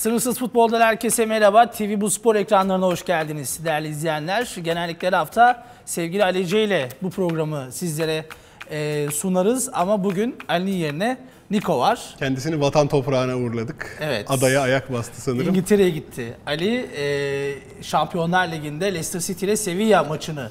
Sınırsız Futbol'dan herkese merhaba. TV Bu Spor ekranlarına hoş geldiniz değerli izleyenler. Genellikle her hafta sevgili Ali C ile bu programı sizlere e, sunarız. Ama bugün Ali'nin yerine Niko var. Kendisini vatan toprağına uğurladık. Evet. Adaya ayak bastı sanırım. İngiltere'ye gitti. Ali e, Şampiyonlar Ligi'nde Leicester City ile Sevilla maçını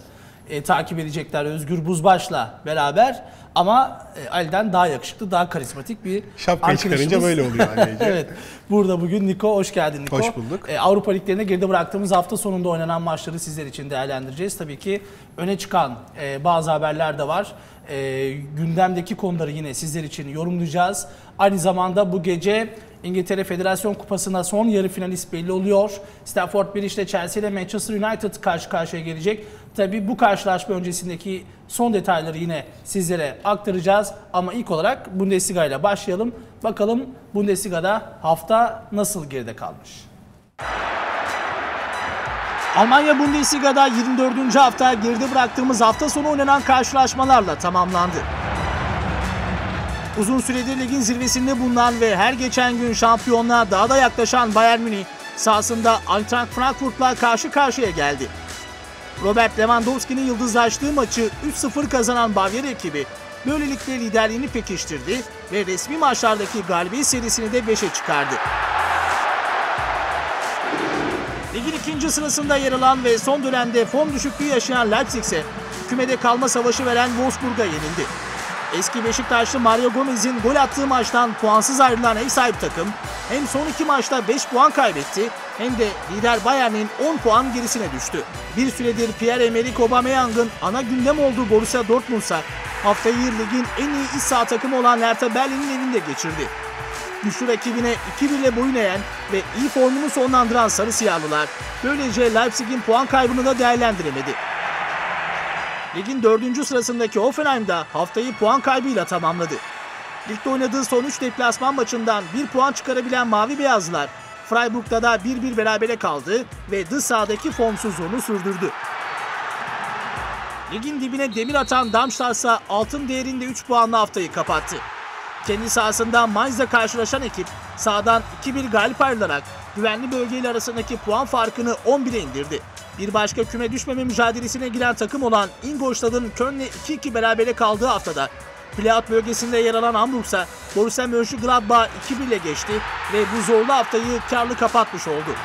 e, takip edecekler Özgür Buzbaş'la beraber. Ama e, Ali'den daha yakışıklı, daha karizmatik bir Şapkayı çıkarınca böyle oluyor anneciğim. evet. Burada bugün Niko hoş geldin Niko. Hoş bulduk. E, Avrupa Liglerine geride bıraktığımız hafta sonunda oynanan maçları sizler için değerlendireceğiz. Tabii ki öne çıkan e, bazı haberler de var. E, gündemdeki konuları yine sizler için yorumlayacağız. Aynı zamanda bu gece İngiltere Federasyon Kupası'na son yarı finalist belli oluyor. Stafford Bridge ile Chelsea ile Manchester United karşı karşıya gelecek. Tabii bu karşılaşma öncesindeki son detayları yine sizlere aktaracağız. Ama ilk olarak Bundesliga ile başlayalım. Bakalım Bundesliga'da hafta nasıl geride kalmış? Almanya Bundesliga'da 24. hafta geride bıraktığımız hafta sonu oynanan karşılaşmalarla tamamlandı. Uzun süredir ligin zirvesinde bulunan ve her geçen gün şampiyonluğa daha da yaklaşan Bayern Münih sahasında Eintracht Frankfurt'la karşı karşıya geldi. Robert Lewandowski'nin yıldızlaştığı maçı 3-0 kazanan Bavyera ekibi böylelikle liderliğini pekiştirdi ve resmi maçlardaki galibiyet serisini de 5'e çıkardı. Ligin ikinci sırasında yer alan ve son dönemde form düşüklüğü yaşayan Leipzig ise kümede kalma savaşı veren Wolfsburg'a yenildi. Eski Beşiktaşlı Mario Gomez'in gol attığı maçtan puansız ayrılan ev sahibi takım hem son iki maçta 5 puan kaybetti hem de lider Bayern'in 10 puan gerisine düştü. Bir süredir Pierre-Emerick Aubameyang'ın ana gündem olduğu Borussia Dortmund ise haftayı ligin en iyi iç saha takımı olan Hertha Berlin'in evinde geçirdi. Güçlü rakibine 2-1 ile boyun eğen ve iyi formunu sonlandıran Sarı Siyahlılar böylece Leipzig'in puan kaybını da değerlendiremedi. Ligin dördüncü sırasındaki Hoffenheim'da haftayı puan kaybıyla tamamladı. Ligde oynadığı son 3 deplasman maçından 1 puan çıkarabilen Mavi Beyazlılar, Freiburg'da da 1-1 berabere kaldı ve dış sahadaki formsuzluğunu sürdürdü. Ligin dibine demir atan Darmstadt ise altın değerinde 3 puanla haftayı kapattı. Kendi sahasında Mainz'la karşılaşan ekip sahadan 2-1 galip ayrılarak güvenli bölgeyle arasındaki puan farkını 11'e indirdi. Bir başka küme düşmeme mücadelesine giren takım olan Ingolstadt'ın Köln'le 2-2 berabere kaldığı haftada playout bölgesinde yer alan Hamburg ise Borussia Mönchengladbach 2-1 ile geçti ve bu zorlu haftayı karlı kapatmış oldu.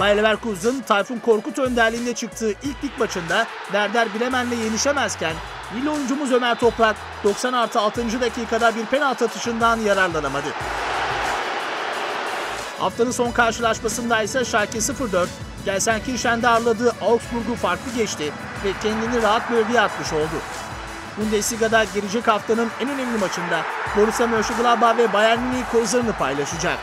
Bayer Leverkusen, Tayfun Korkut önderliğinde çıktığı ilk lig maçında Werder Bremen'le yenişemezken milli oyuncumuz Ömer Toprak 90 artı 6. dakikada bir penaltı atışından yararlanamadı. Haftanın son karşılaşmasında ise Schalke 04 Gelsenkirchen'de ağırladığı Augsburg'u farklı geçti ve kendini rahat bölgeye atmış oldu. Bundesliga'da gelecek haftanın en önemli maçında Borussia Mönchengladbach ve Bayern Münih kozlarını paylaşacak.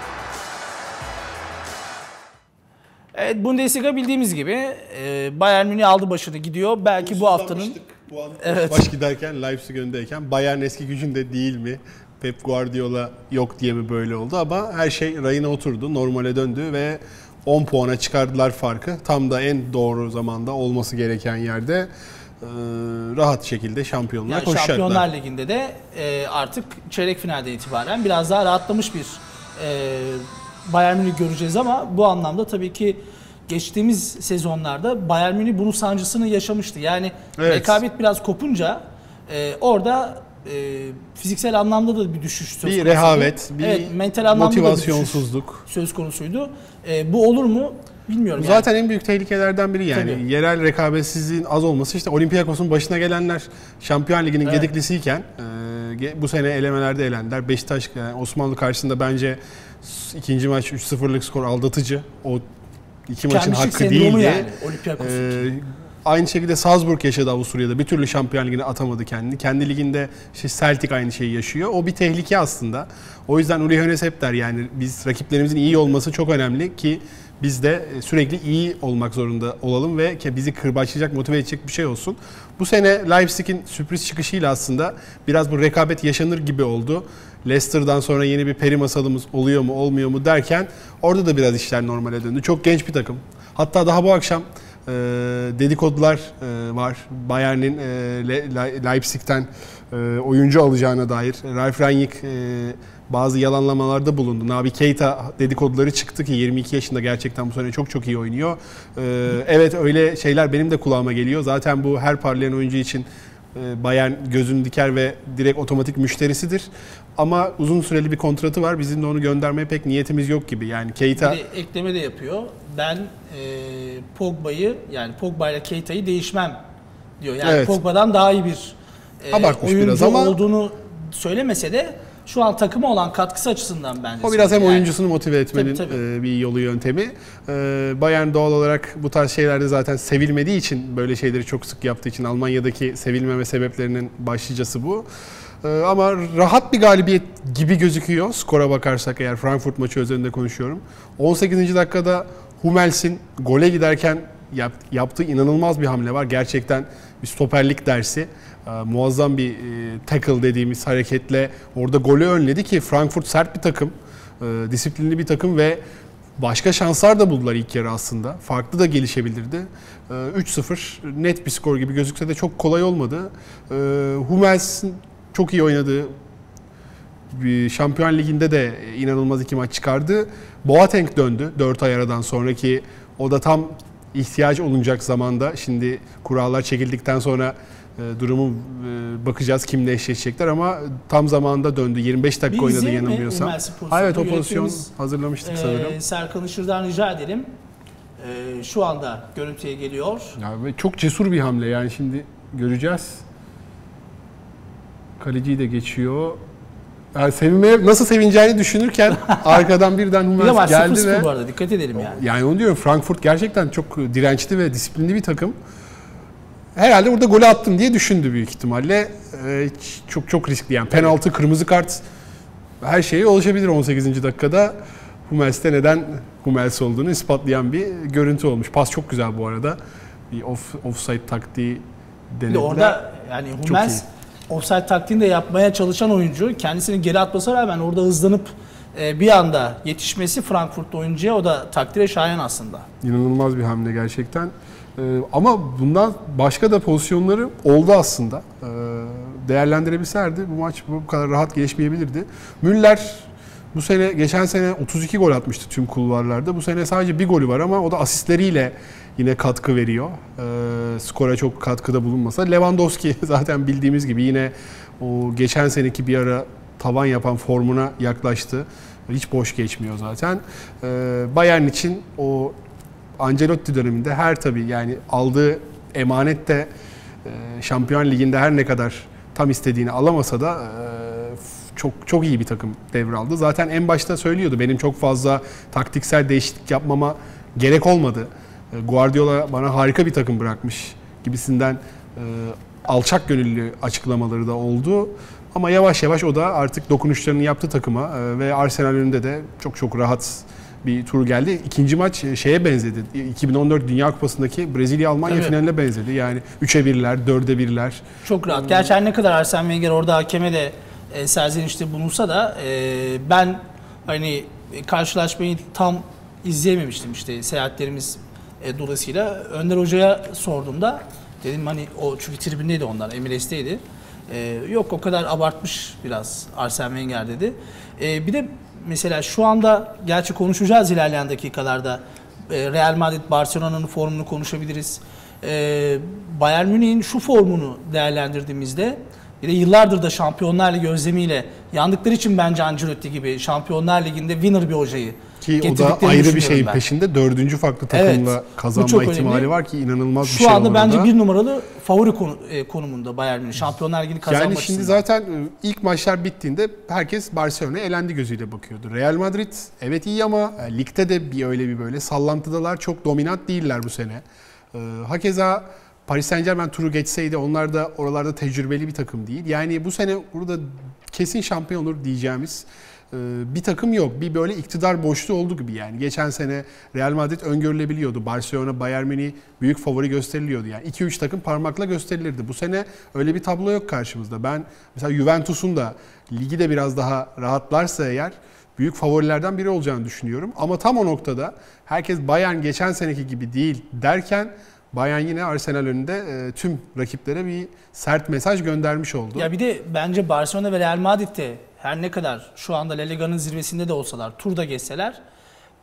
Evet Bundesliga bildiğimiz gibi e, Bayern Münih aldı başını gidiyor. Belki bu haftanın Bu Evet. baş giderken Leipzig öndeyken Bayern eski gücünde değil mi? Pep Guardiola yok diye mi böyle oldu ama her şey rayına oturdu. Normale döndü ve 10 puana çıkardılar farkı. Tam da en doğru zamanda olması gereken yerde e, rahat şekilde şampiyonluğa yani koşacaklar. Şampiyonlar Ligi'nde de e, artık çeyrek finalde itibaren biraz daha rahatlamış bir e, Bayern Münih göreceğiz ama bu anlamda tabii ki geçtiğimiz sezonlarda Bayern Münih bunun sancısını yaşamıştı. Yani Evet. rekabet biraz kopunca e, orada e, fiziksel anlamda da bir düşüş söz Bir konusu. rehavet, bir evet, mental anlamda bir motivasyonsuzluk. söz konusuydu. E, bu olur mu bilmiyorum. Bu yani. zaten en büyük tehlikelerden biri yani. Tabii. Yerel rekabetsizliğin az olması. işte Olympiakos'un başına gelenler Şampiyon Ligi'nin Evet. gediklisiyken e, bu sene elemelerde elendiler. Beşiktaş yani Osmanlı karşısında bence ikinci maç 3-0'lık skor aldatıcı. O iki maçın Kendişlik hakkı değildi. yani Olympiakos'un. Ee, aynı şekilde Salzburg yaşadı Avusturya'da. Bir türlü Şampiyon Ligi'ne atamadı kendini. Kendi liginde işte Celtic aynı şeyi yaşıyor. O bir tehlike aslında. O yüzden Uli Hoeneß hep der yani biz rakiplerimizin iyi olması çok önemli ki biz de sürekli iyi olmak zorunda olalım ve bizi kırbaçlayacak, motive edecek bir şey olsun. Bu sene Leipzig'in sürpriz çıkışıyla aslında biraz bu rekabet yaşanır gibi oldu. Leicester'dan sonra yeni bir peri masalımız oluyor mu olmuyor mu derken orada da biraz işler normale döndü. Çok genç bir takım. Hatta daha bu akşam e, dedikodular e, var. Bayern'in e, Le- Le- Leipzig'ten e, oyuncu alacağına dair. Ralf Rangnick bazı yalanlamalarda bulundu. Nabi Keita dedikoduları çıktı ki 22 yaşında gerçekten bu sene çok çok iyi oynuyor. Ee, evet öyle şeyler benim de kulağıma geliyor. Zaten bu her parlayan oyuncu için Bayern gözünü diker ve direkt otomatik müşterisidir. Ama uzun süreli bir kontratı var. Bizim de onu göndermeye pek niyetimiz yok gibi. Yani Keita Bir de ekleme de yapıyor. Ben e, Pogba'yı yani Pogba ile Keita'yı değişmem diyor. Yani Evet. Pogba'dan daha iyi bir e, Abartmış oyuncu biraz ama- olduğunu söylemese de şu an takıma olan katkısı açısından bence. O biraz hem. Yani oyuncusunu motive etmenin Tabii, tabii. e, bir yolu yöntemi. E, Bayern doğal olarak bu tarz şeylerde zaten sevilmediği için böyle şeyleri çok sık yaptığı için Almanya'daki sevilmeme sebeplerinin başlıcası bu. E, Ama rahat bir galibiyet gibi gözüküyor skora bakarsak eğer Frankfurt maçı üzerinde konuşuyorum. 18. dakikada Hummels'in gole giderken yap- yaptığı inanılmaz bir hamle var. Gerçekten bir stoperlik dersi. E, muazzam bir e, tackle dediğimiz hareketle orada golü önledi ki Frankfurt sert bir takım, e, disiplinli bir takım ve başka şanslar da buldular ilk yarı aslında. Farklı da gelişebilirdi. E, 3-0 net bir skor gibi gözükse de çok kolay olmadı. Hummels'in çok iyi oynadığı bir Şampiyon Ligi'nde de inanılmaz iki maç çıkardı. Boateng döndü 4 ay aradan sonraki. O da tam ihtiyaç olunacak zamanda. Şimdi kurallar çekildikten sonra e, durumu e, bakacağız kimle eşleşecekler ama tam zamanında döndü. 25 dakika Bir oynadı yanılmıyorsam. Ha, evet o pozisyon hazırlamıştık sanırım. e, Serkan Işır'dan rica edelim. E, şu anda görüntüye geliyor. Ya çok cesur bir hamle yani şimdi göreceğiz. Kaleciyi de geçiyor. Yani sevinmeye nasıl sevineceğini düşünürken arkadan birden Bir de Hummels geldi 0-0 ve bu arada dikkat edelim yani. yani onu diyorum Frankfurt gerçekten çok dirençli ve disiplinli bir takım. Herhalde burada golü attım diye düşündü büyük ihtimalle. Ee, çok çok riskli yani penaltı, kırmızı kart her şeye ulaşabilir 18. dakikada. Hummels'te neden Hummels olduğunu ispatlayan bir görüntü olmuş. Pas çok güzel bu arada. Bir off, offside taktiği denediler. de orada yani Hummels offside taktiğini de yapmaya çalışan oyuncu kendisini geri atmasına rağmen orada hızlanıp e, bir anda yetişmesi Frankfurt'ta oyuncuya o da takdire şayan aslında. İnanılmaz bir hamle gerçekten. Ee, ama bundan başka da pozisyonları oldu aslında. Ee, değerlendirebilselerdi bu maç bu kadar rahat gelişmeyebilirdi. Müller bu sene geçen sene 32 gol atmıştı tüm kulvarlarda. Bu sene sadece bir golü var ama o da asistleriyle yine katkı veriyor. Ee, skora çok katkıda bulunmasa. Lewandowski zaten bildiğimiz gibi yine o geçen seneki bir ara tavan yapan formuna yaklaştı. Hiç boş geçmiyor zaten. Ee, Bayern için o Ancelotti döneminde her tabii yani aldığı emanet de e, Şampiyon Ligi'nde her ne kadar tam istediğini alamasa da e, çok çok iyi bir takım devraldı. Zaten en başta söylüyordu benim çok fazla taktiksel değişiklik yapmama gerek olmadı. E, Guardiola bana harika bir takım bırakmış gibisinden e, alçak gönüllü açıklamaları da oldu. Ama yavaş yavaş o da artık dokunuşlarını yaptı takıma e, ve Arsenal önünde de çok çok rahat bir tur geldi. İkinci maç şeye benzedi. 2014 Dünya Kupası'ndaki Brezilya-Almanya Evet. finaline benzedi. Yani 3'e 1'ler, 4'e 1'ler. Çok rahat. Gerçi her ne kadar Arsene Wenger orada hakeme de e, serzenişte bulunsa da e, ben hani karşılaşmayı tam izleyememiştim işte seyahatlerimiz e, dolayısıyla. Önder Hoca'ya sorduğumda dedim hani o çünkü tribündeydi onlar, Emirates'teydi. E, yok o kadar abartmış biraz Arsene Wenger dedi. E, bir de mesela şu anda gerçi konuşacağız ilerleyen dakikalarda. E, Real Madrid Barcelona'nın formunu konuşabiliriz. E, Bayern Münih'in şu formunu değerlendirdiğimizde bir de yıllardır da Şampiyonlar Ligi özlemiyle yandıkları için bence Ancelotti gibi Şampiyonlar Ligi'nde winner bir hocayı Ki o da ayrı bir şeyin ben. peşinde. Dördüncü farklı takımla Evet, kazanma ihtimali önemli. var ki inanılmaz bir Şu şey anda orada. bence bir numaralı favori e, konumunda Bayern Münih. Şampiyonlar Ligi'ni kazanma Yani şimdi açısından. zaten e, ilk maçlar bittiğinde herkes Barcelona'ya elendi gözüyle bakıyordu. Real Madrid evet iyi ama e, ligde de bir öyle bir böyle sallantıdalar. Çok dominant değiller bu sene. Hakeza Paris Saint Germain turu geçseydi onlar da oralarda tecrübeli bir takım değil. Yani bu sene burada kesin şampiyon olur diyeceğimiz bir takım yok. Bir böyle iktidar boşluğu oldu gibi yani. Geçen sene Real Madrid öngörülebiliyordu. Barcelona, Bayern Münih büyük favori gösteriliyordu. Yani 2-3 takım parmakla gösterilirdi. Bu sene öyle bir tablo yok karşımızda. Ben mesela Juventus'un da ligi de biraz daha rahatlarsa eğer büyük favorilerden biri olacağını düşünüyorum. Ama tam o noktada herkes Bayern geçen seneki gibi değil derken Bayern yine Arsenal önünde e, tüm rakiplere bir sert mesaj göndermiş oldu. Ya bir de bence Barcelona ve Real Madrid'de her ne kadar şu anda La Liga'nın zirvesinde de olsalar, turda geçseler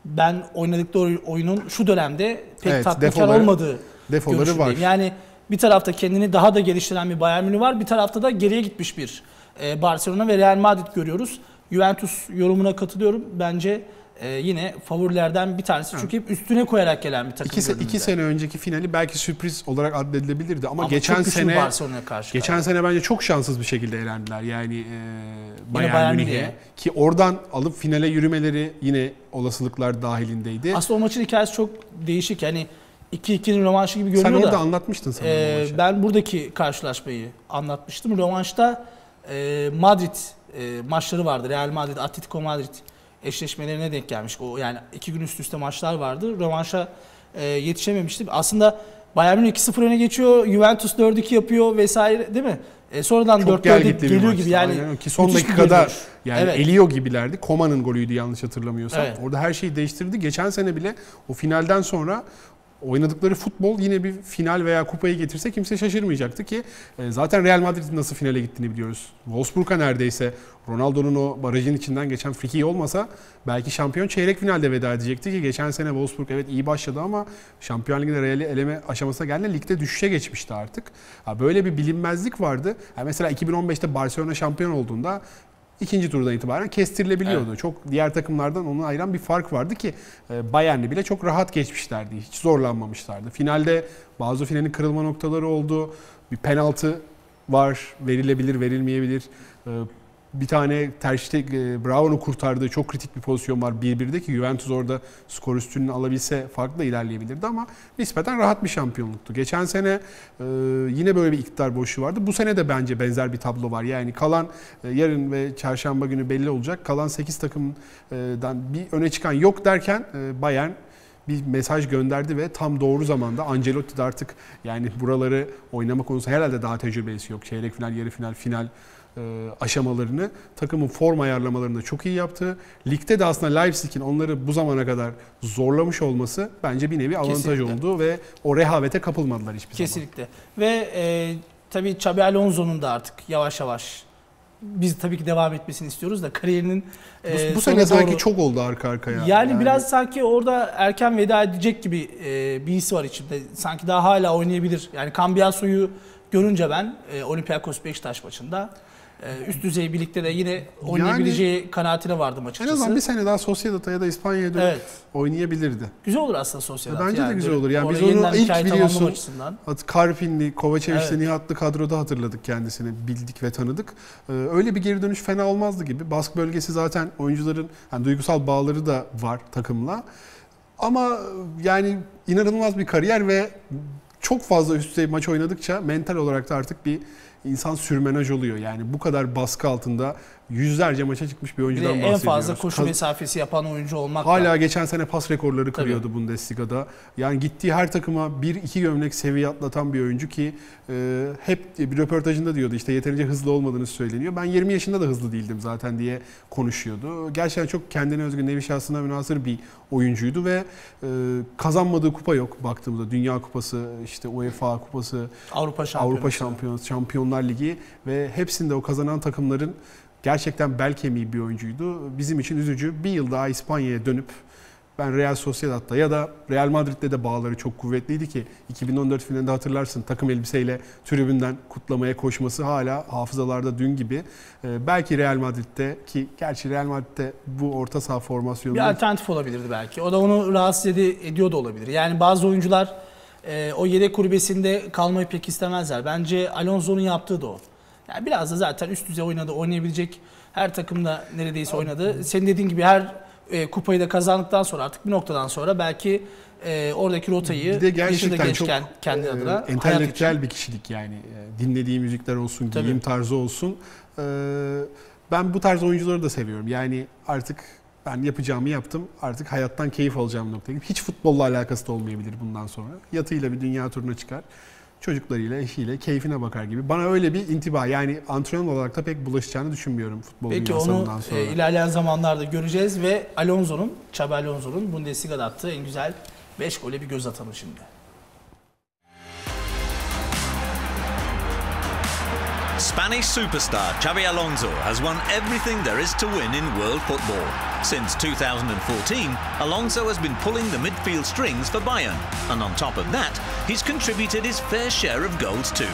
ben oynadıkları oyunun şu dönemde pek Evet, tatminkar olmadığı defoları var. Yani bir tarafta kendini daha da geliştiren bir Bayern Münih var, bir tarafta da geriye gitmiş bir e, Barcelona ve Real Madrid görüyoruz. Juventus yorumuna katılıyorum. Bence e, yine favorilerden bir tanesi. Çünkü hep üstüne koyarak gelen bir takım. İki, se- iki sene önceki finali belki sürpriz olarak addedilebilirdi ama, Ama geçen sene Barcelona'ya karşı. geçen sene bence çok şanssız bir şekilde elendiler. Yani e, Bayern, Bayern Münih'e Münih'e. ki oradan alıp finale yürümeleri yine olasılıklar dahilindeydi. Aslında o maçın hikayesi çok değişik. Yani 2-2'nin rövanşı gibi Sen görünüyor da. orada anlatmıştın sanırım maçı. ben buradaki karşılaşmayı anlatmıştım. Rövanşta e, Madrid e, maçları vardı. Real Madrid, Atletico Madrid eşleşmelerine denk gelmiş. O yani iki gün üst üste maçlar vardı. Rövanşa e, yetişememiştim. Aslında Bayern Münih 2-0 öne geçiyor. Juventus 4-2 yapıyor vesaire değil mi? E, sonradan çok 4-4'e gelgitli bir geliyor maçtı. gibi yani. Aynen ki son dakikada yani Evet. Elio gibilerdi. Koma'nın golüydü yanlış hatırlamıyorsam. Evet. Orada her şeyi değiştirdi. Geçen sene bile o finalden sonra oynadıkları futbol yine bir final veya kupayı getirse kimse şaşırmayacaktı ki e, zaten Real Madrid'in nasıl finale gittiğini biliyoruz. Wolfsburg'a neredeyse Ronaldo'nun o barajın içinden geçen friki olmasa belki şampiyon çeyrek finalde veda edecekti ki geçen sene Wolfsburg evet iyi başladı ama Şampiyon Ligi'nde Real'i eleme aşamasına geldi. Ligde düşüşe geçmişti artık. Böyle bir bilinmezlik vardı. Mesela 2015'te Barcelona şampiyon olduğunda ikinci turdan itibaren kestirilebiliyordu. Çok diğer takımlardan onu ayıran bir fark vardı ki e, Bayern'le bile çok rahat geçmişlerdi. Hiç zorlanmamışlardı. Finalde bazı finalin kırılma noktaları oldu. Bir penaltı var. Verilebilir, verilmeyebilir. Bir tane tercihte e, Bravo'nun kurtardığı çok kritik bir pozisyon var 1-1'de ki Juventus orada skor üstünlüğünü alabilse farklı ilerleyebilirdi ama nispeten rahat bir şampiyonluktu. Geçen sene e, yine böyle bir iktidar boşluğu vardı. Bu sene de bence benzer bir tablo var. Yani kalan e, yarın ve çarşamba günü belli olacak. Kalan 8 takımdan bir öne çıkan yok derken e, Bayern bir mesaj gönderdi ve tam doğru zamanda Ancelotti de artık yani buraları oynama konusunda herhalde daha tecrübesi yok. Çeyrek final, yarı final, final aşamalarını takımın form ayarlamalarında çok iyi yaptı. Ligde de aslında Leipzig'in onları bu zamana kadar zorlamış olması bence bir nevi avantaj Kesinlikle. oldu ve o rehavete kapılmadılar hiçbir zaman. Kesinlikle. Ve e, tabii Xabi Alonso'nun da artık yavaş yavaş biz tabii ki devam etmesini istiyoruz da kariyerinin e, Bu, bu sonuna sene sanki doğru- çok oldu arka arkaya. yani, biraz sanki orada erken veda edecek gibi e, bir his var içimde. Sanki daha hala oynayabilir. Yani Cambiaso'yu görünce ben e, Olympiakos Beşiktaş maçında e, üst düzey birlikte de yine oynayabileceği kanaatine vardım en açıkçası. azından bir sene daha Sociedad'a ya da İspanya'ya dönüp Evet. oynayabilirdi. Güzel olur aslında Sociedad. Bence de yani. güzel olur. Yani biz Orada onu yeniden ilk biliyorsun- Karpinli, Kovačević'li, Evet. Nihat'lı kadroda hatırladık kendisini. Bildik ve tanıdık. Ee, öyle bir geri dönüş fena olmazdı gibi. Bask bölgesi zaten oyuncuların yani duygusal bağları da var takımla. Ama e, yani inanılmaz bir kariyer ve çok fazla üst düzey maç oynadıkça mental olarak da artık bir insan sürmenaj oluyor. Yani bu kadar baskı altında yüzlerce maça çıkmış bir Bir oyuncudan en bahsediyoruz. fazla koşu Kaz- mesafesi yapan oyuncu olmak da- Hala geçen sene pas rekorları kırıyordu Bundesliga'da. Yani gittiği her takıma bir iki gömlek seviye atlatan bir oyuncu ki e, hep bir röportajında diyordu işte yeterince hızlı olmadığını söyleniyor. Ben 20 yaşında da hızlı değildim zaten diye konuşuyordu. Gerçekten çok kendine özgü nevi şahsına münasır bir oyuncuydu ve e, kazanmadığı kupa yok baktığımızda. Dünya Kupası, işte UEFA Kupası, Avrupa şampiyonu. Avrupa Şampiyonası, Şampiyonlar Ligi ve hepsinde o kazanan takımların gerçekten bel kemiği bir oyuncuydu. Bizim için üzücü. Bir yıl daha İspanya'ya dönüp ben Real Sociedad'da ya da Real Madrid'de de bağları çok kuvvetliydi ki 2014 finalinde hatırlarsın takım elbiseyle tribünden kutlamaya koşması hala hafızalarda dün gibi. Ee, belki Real Madrid'de ki gerçi Real Madrid'de bu orta saha formasyonu Bir alternatif olabilirdi belki. O da onu rahatsız edi- ediyor da olabilir. Yani bazı oyuncular e, o yedek kulübesinde kalmayı pek istemezler. Bence Alonso'nun yaptığı da o. Yani biraz da zaten üst düzey oynadı, oynayabilecek her takımda neredeyse oynadı. Senin dediğin gibi her e, kupayı da kazandıktan sonra artık bir noktadan sonra belki e, oradaki rotayı bir de gerçekten çok kendi e, adına için. entelektüel bir kişilik yani. E, Dinlediği müzikler olsun, Tabii. giyim tarzı olsun. E, ben bu tarz oyuncuları da seviyorum. Yani artık ben yapacağımı yaptım. Artık hayattan keyif alacağım noktaya. Hiç futbolla alakası da olmayabilir bundan sonra. Yatıyla bir dünya turuna çıkar. Çocuklarıyla, eşiyle keyfine bakar gibi. Bana öyle bir intiba yani antrenör olarak da pek bulaşacağını düşünmüyorum futbol Peki onu sonra. e, ilerleyen zamanlarda göreceğiz ve Alonso'nun, Xabi Alonso'nun Bundesliga'da attığı en güzel 5 gole bir göz atalım şimdi. Spanish superstar Xabi Alonso has won everything there is to win in world football. Since 2014, Alonso has been pulling the midfield strings for Bayern, and on top of that, he's contributed his fair share of goals too.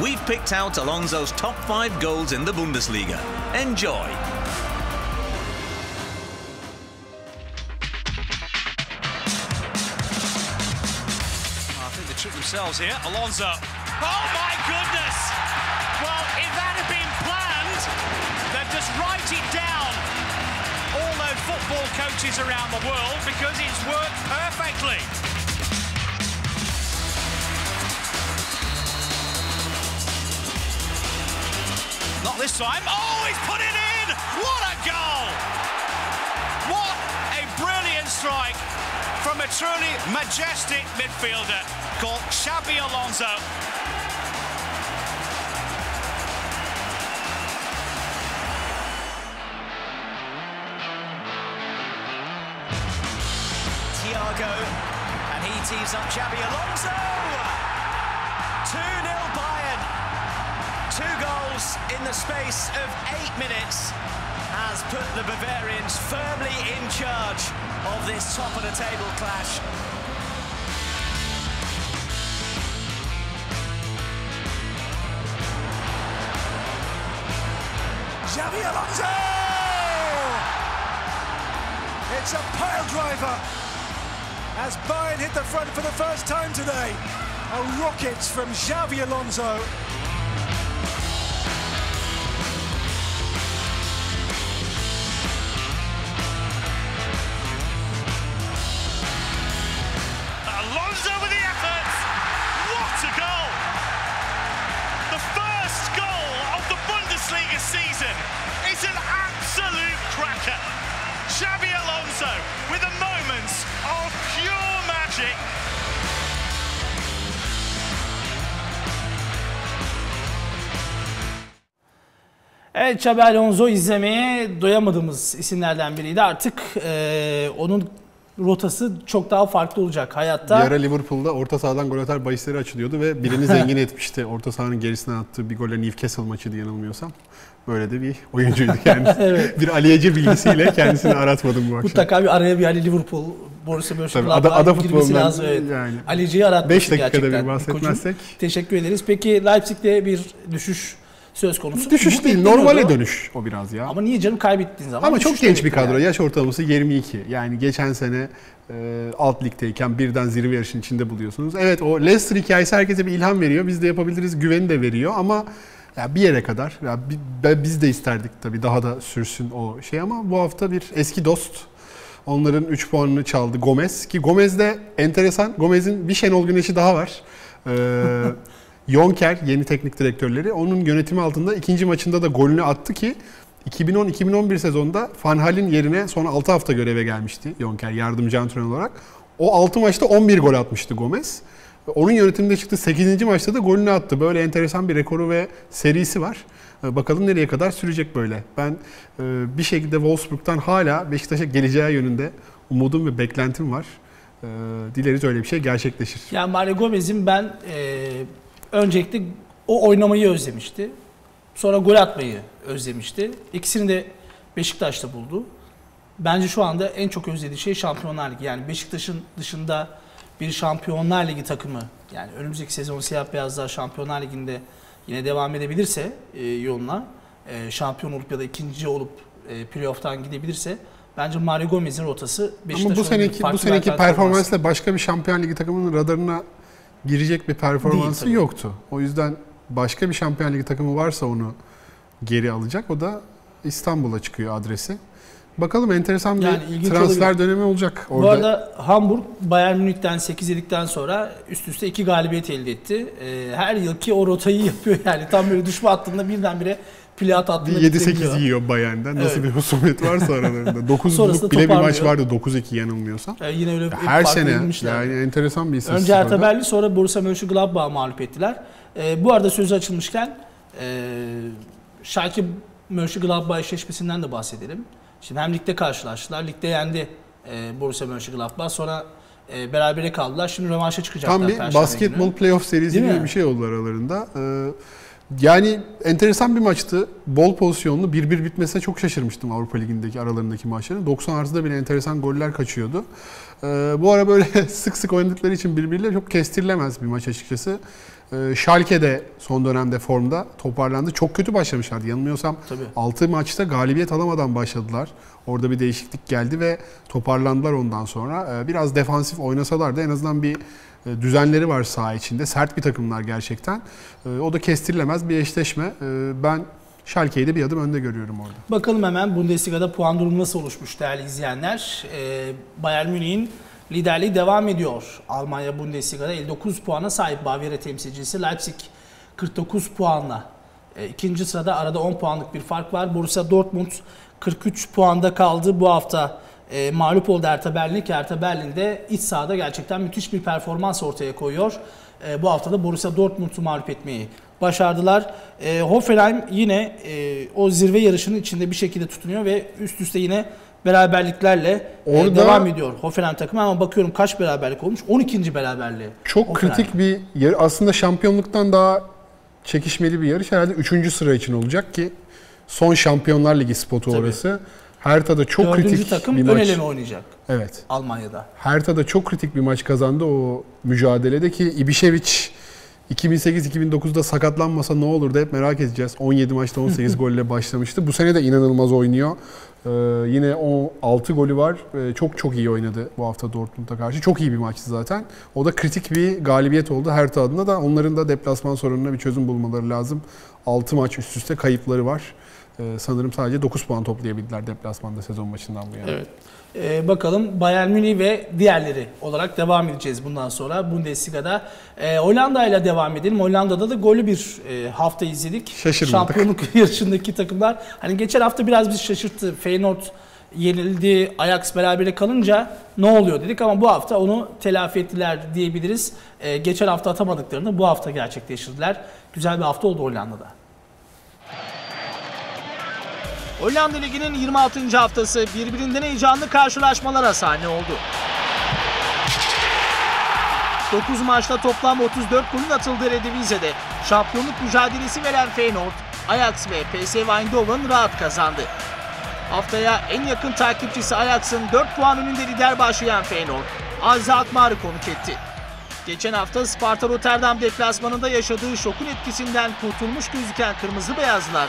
We've picked out Alonso's top five goals in the Bundesliga. Enjoy! I think they tricked themselves here. Alonso. Oh my goodness! Football coaches around the world because it's worked perfectly. Not this time. Oh, he's put it in! What a goal! What a brilliant strike from a truly majestic midfielder called Xabi Alonso. Xabi Alonso. 2-0 Bayern. Two goals in the space of eight minutes has put the Bavarians firmly in charge of this top of the table clash. Xavi Alonso! It's a pile driver as Bayern hit the front for the first time today. A rocket from Xavi Alonso. Evet Xabi Alonso izlemeye doyamadığımız isimlerden biriydi. Artık e, onun rotası çok daha farklı olacak hayatta. Bir ara Liverpool'da orta sahadan gol atar bahisleri açılıyordu ve birini zengin etmişti. Orta sahanın gerisinden attığı bir golle Newcastle maçıydı yanılmıyorsam. Böyle de bir oyuncuydu kendisi. Bir aliyece bilgisiyle kendisini aratmadım bu akşam. Mutlaka bir araya bir Ali Liverpool, Borussia Mönchengladbach ada- ada girmesi lazım. Evet. yani. Alici'yi aratmıştı 5 dakikada gerçekten. bir bahsetmezsek. koçum. Teşekkür ederiz. Peki Leipzig'te bir düşüş söz konusu. Düşüş Bu değil, bekleniyordu. normale dönüş o biraz ya. Ama niye canım kaybettiğin zaman? Ama çok genç bir kadro. yani. Yaş ortalaması 22. Yani geçen sene e, alt ligdeyken birden zirve yarışının içinde buluyorsunuz. Evet o Leicester hikayesi herkese bir ilham veriyor. Biz de yapabiliriz güveni de veriyor ama ya bir yere kadar. Ya biz de isterdik tabii daha da sürsün o şey ama bu hafta bir eski dost onların 3 puanını çaldı Gomez ki Gomez de enteresan. Gomez'in bir Şenol Güneş'i daha var. Ee, Yonker yeni teknik direktörleri onun yönetimi altında ikinci maçında da golünü attı ki 2010-2011 sezonda Van Hal'in yerine son 6 hafta göreve gelmişti Yonker yardımcı antrenör olarak. O 6 maçta 11 gol atmıştı Gomez. Onun yönetiminde çıktı 8. maçta da golünü attı. Böyle enteresan bir rekoru ve serisi var. Ee, Bakalım nereye kadar sürecek böyle. Ben e, bir şekilde Wolfsburg'dan hala Beşiktaş'a geleceği yönünde umudum ve beklentim var. Ee, Dileriz öyle bir şey gerçekleşir. Yani Mario Gomez'in ben e, öncelikle o oynamayı özlemişti. Sonra gol atmayı özlemişti. İkisini de Beşiktaş'ta buldu. Bence şu anda en çok özlediği şey Şampiyonlar Ligi. Yani Beşiktaş'ın dışında bir Şampiyonlar Ligi takımı yani önümüzdeki sezon siyah beyazlar Şampiyonlar Ligi'nde yine devam edebilirse e, yoluna e, şampiyon olup ya da ikinci olup e, playoff'tan gidebilirse bence Mario Gomez'in rotası Beşiktaş Ama bu seneki bu seneki olmaz. performansla başka bir Şampiyon Ligi takımının radarına girecek bir performansı tabii. yoktu. O yüzden başka bir Şampiyon Ligi takımı varsa onu geri alacak. O da İstanbul'a çıkıyor adresi. Bakalım enteresan bir Yani ilginç transfer olabilir. dönemi olacak orada. Bu arada Hamburg Bayern Münih'ten 8 yedikten sonra üst üste 2 galibiyet elde etti. Ee, her yılki o rotayı yapıyor yani. Tam böyle düşme hattında birdenbire plat hattında bir 7-8 bitebiliyor. yiyor Bayern'den. Nasıl Evet. bir husumet varsa aralarında. 9 Sonrasında bile bir maç vardı 9-2 yanılmıyorsam. Ee, yine öyle bir Her sene yani enteresan bir istatistik. Önce. Berlin sonra Borussia Mönchengladbach'ı mağlup ettiler. Ee, bu arada sözü açılmışken e, Schalke Mönchengladbach eşleşmesinden de bahsedelim. Şimdi hem ligde karşılaştılar. Ligde yendi e, Borussia Mönchengladbach. Sonra e, berabere kaldılar. Şimdi rövanşa çıkacaklar Tam bir basketbol günü. playoff serisi gibi bir şey oldu aralarında. Ee, Yani enteresan bir maçtı. Bol pozisyonlu. 1-1 bitmesine çok şaşırmıştım Avrupa Ligi'ndeki aralarındaki maçların. 90 artıda bile enteresan goller kaçıyordu. Ee, bu ara böyle sık sık oynadıkları için birbiriyle çok kestirilemez bir maç açıkçası. Ee, Schalke de son dönemde formda toparlandı. Çok kötü başlamışlardı. Yanılmıyorsam Tabii. 6 maçta galibiyet alamadan başladılar. Orada bir değişiklik geldi ve toparlandılar ondan sonra. Ee, biraz defansif oynasalar da en azından bir düzenleri var saha içinde. Sert bir takımlar gerçekten. Ee, O da kestirilemez bir eşleşme. Ee, Ben Schalke'yi de bir adım önde görüyorum orada. Bakalım hemen Bundesliga'da puan durumu nasıl oluşmuş değerli izleyenler. Bayern Münih'in liderliği devam ediyor. Almanya Bundesliga'da 59 puana sahip Bavyera temsilcisi Leipzig 49 puanla. İkinci sırada arada 10 puanlık bir fark var. Borussia Dortmund 43 puanda kaldı. Bu hafta e, mağlup oldu Hertha Berlin ki Hertha Berlin'de iç sahada gerçekten müthiş bir performans ortaya koyuyor. E, bu hafta da Borussia Dortmund'u mağlup etmeyi başardılar. E, Hoffenheim yine e, o zirve yarışının içinde bir şekilde tutunuyor ve üst üste yine beraberliklerle e, Orada- devam ediyor Hoffenheim takımı ama bakıyorum kaç beraberlik olmuş? 12. beraberliği. Çok Hoffenheim. kritik bir yarı. Aslında şampiyonluktan daha çekişmeli bir yarış. Herhalde 3. sıra için olacak ki son Şampiyonlar Ligi spotu Tabii. orası. Hertha'da çok Dördüncü kritik takım bir ön maç. eleme oynayacak Evet. Almanya'da. Hertha'da çok kritik bir maç kazandı o mücadelede ki Ibišević 2008-2009'da sakatlanmasa ne olurdu hep merak edeceğiz. 17 maçta 18 golle başlamıştı. Bu sene de inanılmaz oynuyor. Ee, yine o 6 golü var. Ee, çok çok iyi oynadı bu hafta Dortmund'a karşı. Çok iyi bir maçtı zaten. O da kritik bir galibiyet oldu Hertha adına da. Onların da deplasman sorununa bir çözüm bulmaları lazım. 6 maç üst üste kayıpları var. Ee, sanırım sadece 9 puan toplayabildiler deplasmanda sezon maçından bu yana. Evet. Ee, bakalım Bayern Münih ve diğerleri olarak devam edeceğiz bundan sonra Bundesliga'da. Ee, Hollanda ile devam edelim. Hollanda'da da golü bir e, hafta izledik. Şaşırmadık. Şampiyonluk yarışındaki takımlar. Hani geçen hafta biraz bizi şaşırttı. Feyenoord yenildi, Ajax berabere kalınca ne oluyor dedik ama bu hafta onu telafi ettiler diyebiliriz. Ee, geçen hafta atamadıklarını bu hafta gerçekleştirdiler. Güzel bir hafta oldu Hollanda'da. Hollanda Ligi'nin 26. haftası birbirinden heyecanlı karşılaşmalara sahne oldu. 9 maçta toplam 34 golün atıldığı Eredivisie'de şampiyonluk mücadelesi veren Feyenoord, Ajax ve PSV Eindhoven rahat kazandı. Haftaya en yakın takipçisi Ajax'ın 4 puan önünde lider başlayan Feyenoord, Azze Alkmaar'ı konuk etti. Geçen hafta Sparta Rotterdam deplasmanında yaşadığı şokun etkisinden kurtulmuş gözüken Kırmızı Beyazlılar,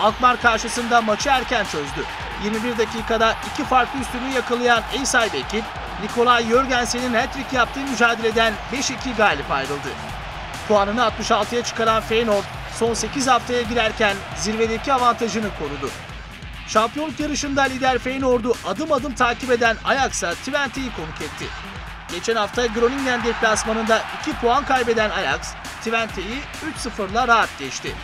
Alkmaar karşısında maçı erken çözdü. 21 dakikada iki farklı üstünlüğü yakalayan ev sahibi ekip, Nikolay Jörgensen'in hat-trick yaptığı mücadeleden 5-2 galip ayrıldı. Puanını 66'ya çıkaran Feyenoord son 8 haftaya girerken zirvedeki avantajını korudu. Şampiyonluk yarışında lider Feyenoord'u adım adım takip eden Ajax'a Twente'yi konuk etti. Geçen hafta Groningen deplasmanında 2 puan kaybeden Ajax, Twente'yi 3-0'la rahat geçti.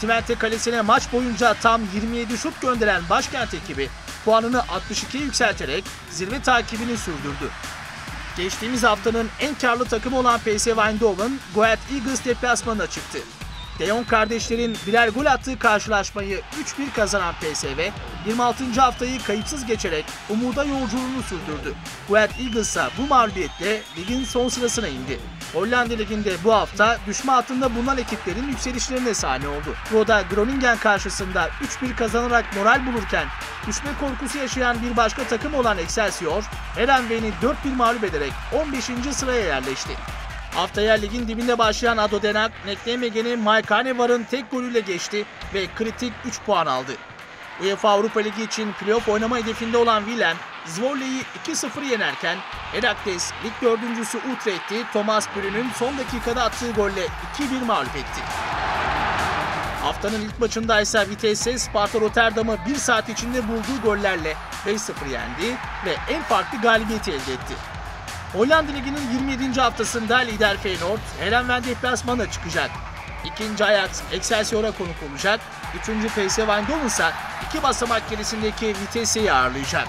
Twente kalesine maç boyunca tam 27 şut gönderen başkent ekibi puanını 62'ye yükselterek zirve takibini sürdürdü. Geçtiğimiz haftanın en karlı takımı olan PSV Eindhoven, Goethe Eagles deplasmanına çıktı. De Jong kardeşlerin birer gol attığı karşılaşmayı 3-1 kazanan PSV, 26. haftayı kayıpsız geçerek umuda yolculuğunu sürdürdü. Goethe Eagles ise bu mağlubiyetle ligin son sırasına indi. Hollanda Ligi'nde bu hafta düşme hattında bulunan ekiplerin yükselişlerine sahne oldu. Roda Groningen karşısında 3-1 kazanarak moral bulurken düşme korkusu yaşayan bir başka takım olan Excelsior, Herenveen'i 4-1 mağlup ederek 15. sıraya yerleşti. Haftaya ligin dibinde başlayan Ado Denak, Neknemegen'i Mike Hanevar'ın tek golüyle geçti ve kritik 3 puan aldı. UEFA Avrupa Ligi için playoff oynama hedefinde olan Willem, Zwole'yi 2-0 yenerken Herakles lig dördüncüsü Utrecht'i Thomas Brün'ün son dakikada attığı golle 2-1 mağlup etti. Haftanın ilk maçında ise Vitesse Sparta Rotterdam'ı 1 saat içinde bulduğu gollerle 5-0 yendi ve en farklı galibiyeti elde etti. Hollanda Ligi'nin 27. haftasında lider Feyenoord Herenveen deplasmana çıkacak. İkinci Ajax Excelsior'a konuk olacak. Üçüncü PSV Eindhoven ise iki basamak gerisindeki Vitesse'yi ağırlayacak.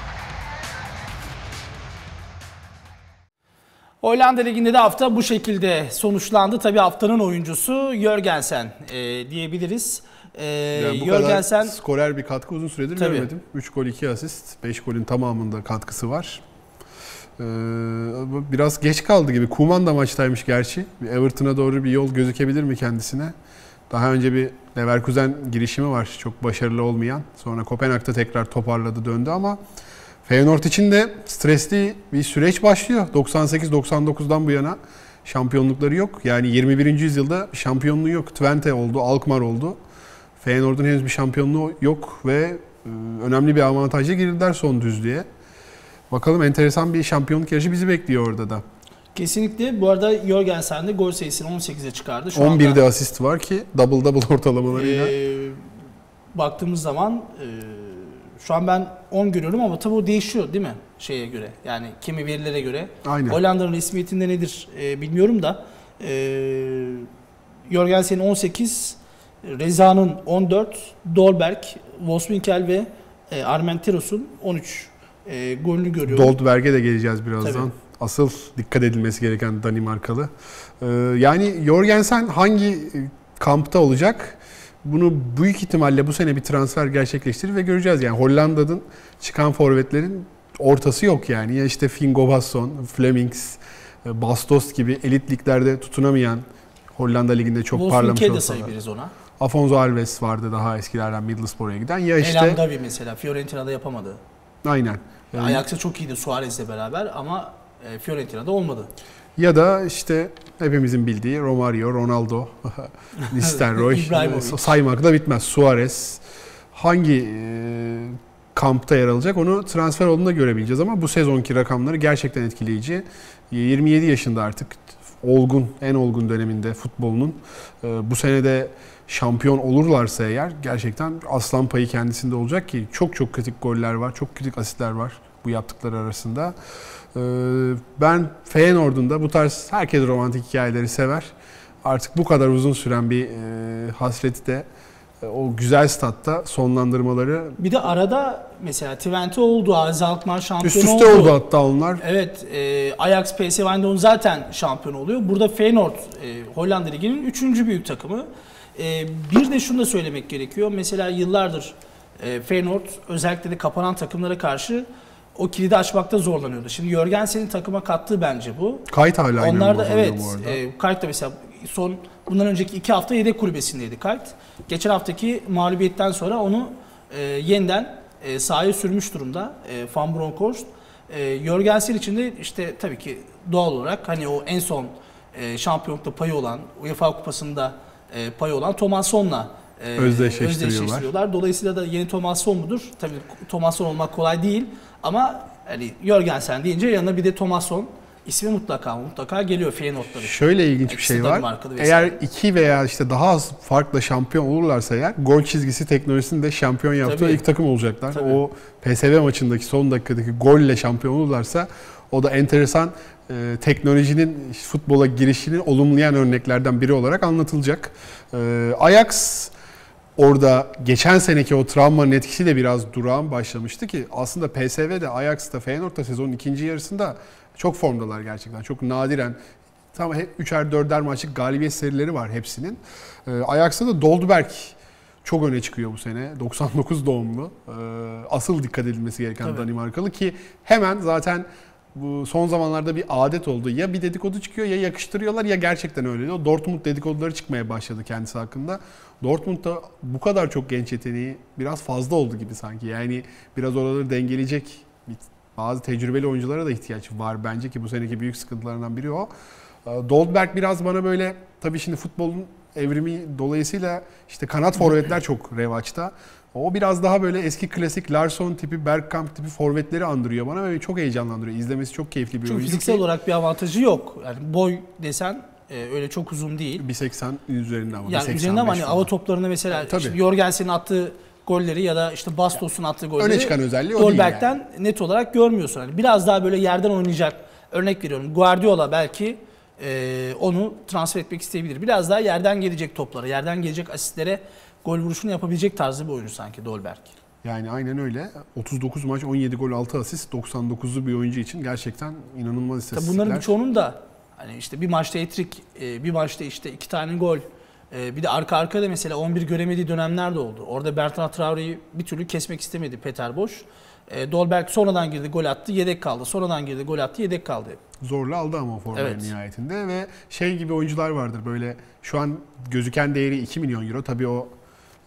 Hollanda Ligi'nde de hafta bu şekilde sonuçlandı. Tabii haftanın oyuncusu Jörgensen e, diyebiliriz. E, Yani bu Jörgensen kadar skorer bir katkı uzun süredir Tabii. görmedim. 3 gol 2 asist. 5 golün tamamında katkısı var. Ee, biraz geç kaldı gibi. Kuman da maçtaymış gerçi. Everton'a doğru bir yol gözükebilir mi kendisine? Daha önce bir Leverkusen girişimi var çok başarılı olmayan. Sonra Kopenhag'da tekrar toparladı döndü ama Feyenoord için de stresli bir süreç başlıyor. 98-99'dan bu yana şampiyonlukları yok. Yani 21. yüzyılda şampiyonluğu yok. Twente oldu, Alkmaar oldu. Feyenoord'un henüz bir şampiyonluğu yok ve e, önemli bir avantajla girdiler son düzlüğe. Bakalım enteresan bir şampiyonluk yarışı bizi bekliyor orada da. Kesinlikle. Bu arada Jorgensen de gol sayısını 18'e çıkardı. Şu 11'de anda, asist var ki double double ortalamalarıyla. e, baktığımız zaman e, şu an ben 10 görüyorum ama tabii o değişiyor değil mi? Şeye göre. Yani kimi verilere göre. Aynen. Hollanda'nın resmiyetinde nedir e, bilmiyorum da e, Jorgensen'in 18, Reza'nın 14, Dolberg, Voswinkel ve e, Armenteros'un 13 e, golünü görüyorum. Doldberg'e de geleceğiz birazdan. Tabii. Asıl dikkat edilmesi gereken Danimarkalı. Ee, yani Jorgensen hangi e, kampta olacak? Bunu büyük ihtimalle bu sene bir transfer gerçekleştirir ve göreceğiz. Yani Hollanda'nın çıkan forvetlerin ortası yok yani. Ya işte Fingo Basson, Flemings, e, Bastos gibi elit liglerde tutunamayan Hollanda liginde çok parlamış Voswinkel'i de olsalar. sayabiliriz ona. Afonso Alves vardı daha eskilerden Middlesbrough'a giden. Ya İşte, Gavi mesela Fiorentina'da yapamadı. aynen. Yani- Ajax'a çok iyiydi Suarez'le beraber ama e, Fiorentina'da olmadı. Ya da işte hepimizin bildiği Romario, Ronaldo, Nistelrooy saymak da bitmez. Suarez hangi e, kampta yer alacak onu transfer olduğunda görebileceğiz ama bu sezonki rakamları gerçekten etkileyici. 27 yaşında artık olgun, en olgun döneminde futbolunun e, bu sene de şampiyon olurlarsa eğer gerçekten aslan payı kendisinde olacak ki çok çok kritik goller var, çok kritik asistler var bu yaptıkları arasında. Ee, Ben Feyenoord'un da bu tarz herkes romantik hikayeleri sever. Artık bu kadar uzun süren bir e, hasreti de e, o güzel statta sonlandırmaları Bir de arada mesela Twente oldu, Alkmaar şampiyon üst üste oldu hatta onlar. Evet, e, Ajax, PSV Eindhoven zaten şampiyon oluyor. Burada Feyenoord, e, Hollanda Ligi'nin üçüncü büyük takımı. E, bir de şunu da söylemek gerekiyor. Mesela yıllardır e, Feyenoord özellikle de kapanan takımlara karşı o kilidi açmakta zorlanıyordu. Şimdi Jorgensen'in takıma kattığı bence bu. Kayıt hala Onlar da evet, e, Kayt da mesela son bundan önceki iki hafta yedek kulübesindeydi Kayt. Geçen haftaki mağlubiyetten sonra onu e, yeniden e, sahaya sürmüş durumda e, Van Bronckhorst. E, Jorgensen için de işte tabii ki doğal olarak hani o en son e, şampiyonlukta payı olan, UEFA Kupası'nda e, payı olan Thomas Son'la e, Özdeşleştiriyorlar. özdeşleştiriyorlar. Dolayısıyla da yeni Thomas Son mudur? Tabii Thomas Son olmak kolay değil ama hani Jorgensen deyince yanına bir de Thomas Son ismi mutlaka mutlaka geliyor Feyenoord'da. Şöyle ilginç bir şey var. Eğer iki veya işte daha az farkla şampiyon olurlarsa eğer gol çizgisi teknolojisinde şampiyon yaptığı Tabii. ilk takım olacaklar. Tabii. O PSV maçındaki son dakikadaki golle şampiyon olurlarsa o da enteresan e, teknolojinin futbola girişini olumlayan örneklerden biri olarak anlatılacak. E, Ajax orada geçen seneki o travmanın etkisiyle biraz durağan başlamıştı ki aslında PSV'de Ajax'ta Feyenoord'da sezonun ikinci yarısında çok formdalar gerçekten. Çok nadiren Tamam hep üçer dörder maçlık galibiyet serileri var hepsinin. Ee, Ajax'ta da Doldberg çok öne çıkıyor bu sene. 99 doğumlu. Ee, asıl dikkat edilmesi gereken Tabii. Danimarkalı ki hemen zaten bu son zamanlarda bir adet oldu. Ya bir dedikodu çıkıyor ya yakıştırıyorlar ya gerçekten öyle. O Dortmund dedikoduları çıkmaya başladı kendisi hakkında. Dortmund'da bu kadar çok genç yeteneği biraz fazla oldu gibi sanki. Yani biraz oraları dengeleyecek bazı tecrübeli oyunculara da ihtiyaç var bence ki bu seneki büyük sıkıntılarından biri o. Ee, Doldberg biraz bana böyle tabii şimdi futbolun evrimi dolayısıyla işte kanat forvetler çok revaçta. O biraz daha böyle eski klasik Larsson tipi, Bergkamp tipi forvetleri andırıyor bana ve çok heyecanlandırıyor. İzlemesi çok keyifli bir Çünkü oyuncu. fiziksel ki olarak bir avantajı yok. Yani boy desen e, öyle çok uzun değil. 1.80 üzerinde ama. Yani 1.85 üzerinde ama hani hava toplarında mesela Tabii. işte Jorgensen'in attığı golleri ya da işte Bastos'un attığı golleri Öne çıkan özelliği o değil Dolberg'den net olarak görmüyorsun. Hani biraz daha böyle yerden oynayacak. Örnek veriyorum Guardiola belki e, onu transfer etmek isteyebilir. Biraz daha yerden gelecek toplara, yerden gelecek asistlere gol vuruşunu yapabilecek tarzı bir oyuncu sanki Dolberg. Yani aynen öyle. 39 maç, 17 gol, 6 asist, 99'lu bir oyuncu için gerçekten inanılmaz Tabii istatistikler. bunların birçoğunun da hani işte bir maçta etrik, bir maçta işte iki tane gol, e, bir de arka arkada mesela 11 göremediği dönemler de oldu. Orada Bertrand Traore'yi bir türlü kesmek istemedi Peter Boş. E, Dolberg sonradan girdi gol attı yedek kaldı. Sonradan girdi gol attı yedek kaldı. Zorla aldı ama o formayı Evet. nihayetinde ve şey gibi oyuncular vardır böyle şu an gözüken değeri 2 milyon euro tabii o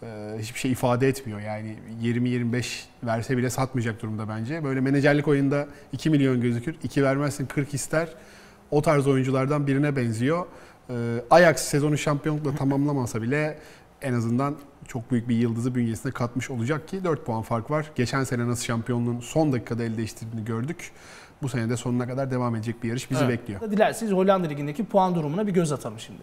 e, hiçbir şey ifade etmiyor yani 20-25 verse bile satmayacak durumda bence. Böyle menajerlik oyunda 2 milyon gözükür 2 vermezsin 40 ister o tarz oyunculardan birine benziyor. E, Ajax sezonu şampiyonlukla tamamlamasa bile en azından çok büyük bir yıldızı bünyesine katmış olacak ki 4 puan fark var. Geçen sene nasıl şampiyonluğun son dakikada elde değiştirdiğini gördük. Bu sene de sonuna kadar devam edecek bir yarış bizi Evet. bekliyor. Dilerseniz Hollanda Ligi'ndeki puan durumuna bir göz atalım şimdi.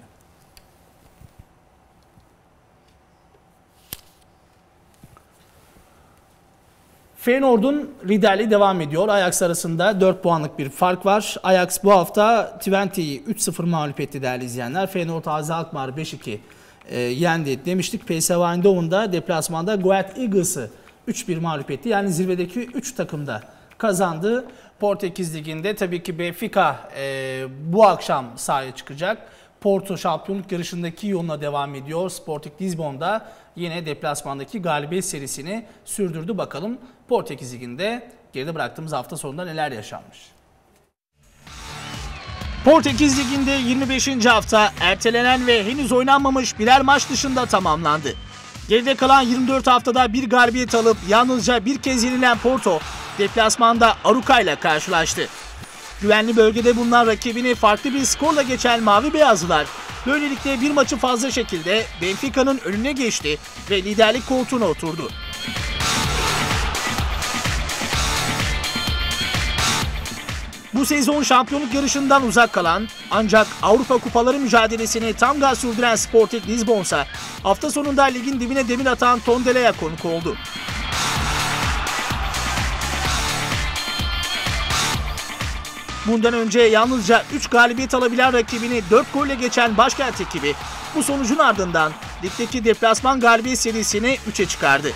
Feyenoord'un liderliği devam ediyor. Ajax arasında 4 puanlık bir fark var. Ajax bu hafta Twente'yi 3-0 mağlup etti değerli izleyenler. Feyenoord Azi Alkmaar 5-2 e, yendi demiştik. PSV Eindhoven'da deplasmanda Goethe Eagles'ı 3-1 mağlup etti. Yani zirvedeki 3 takımda kazandı. Portekiz Ligi'nde tabii ki Benfica e, bu akşam sahaya çıkacak. Porto şampiyonluk yarışındaki yoluna devam ediyor. Sporting Lisbon'da yine deplasmandaki galibiyet serisini sürdürdü. Bakalım Portekiz Ligi'nde geride bıraktığımız hafta sonunda neler yaşanmış. Portekiz Ligi'nde 25. hafta ertelenen ve henüz oynanmamış birer maç dışında tamamlandı. Geride kalan 24 haftada bir galibiyet alıp yalnızca bir kez yenilen Porto, deplasmanda Aruca ile karşılaştı. Güvenli bölgede bulunan rakibini farklı bir skorla geçen Mavi Beyazlılar, böylelikle bir maçı fazla şekilde Benfica'nın önüne geçti ve liderlik koltuğuna oturdu. Bu sezon şampiyonluk yarışından uzak kalan ancak Avrupa Kupaları mücadelesini tam gaz sürdüren Sporting Lisbon ise hafta sonunda ligin dibine demir atan Tondele'ye konuk oldu. Bundan önce yalnızca 3 galibiyet alabilen rakibini 4 golle geçen başkent ekibi bu sonucun ardından ligdeki deplasman galibiyet serisini 3'e çıkardı.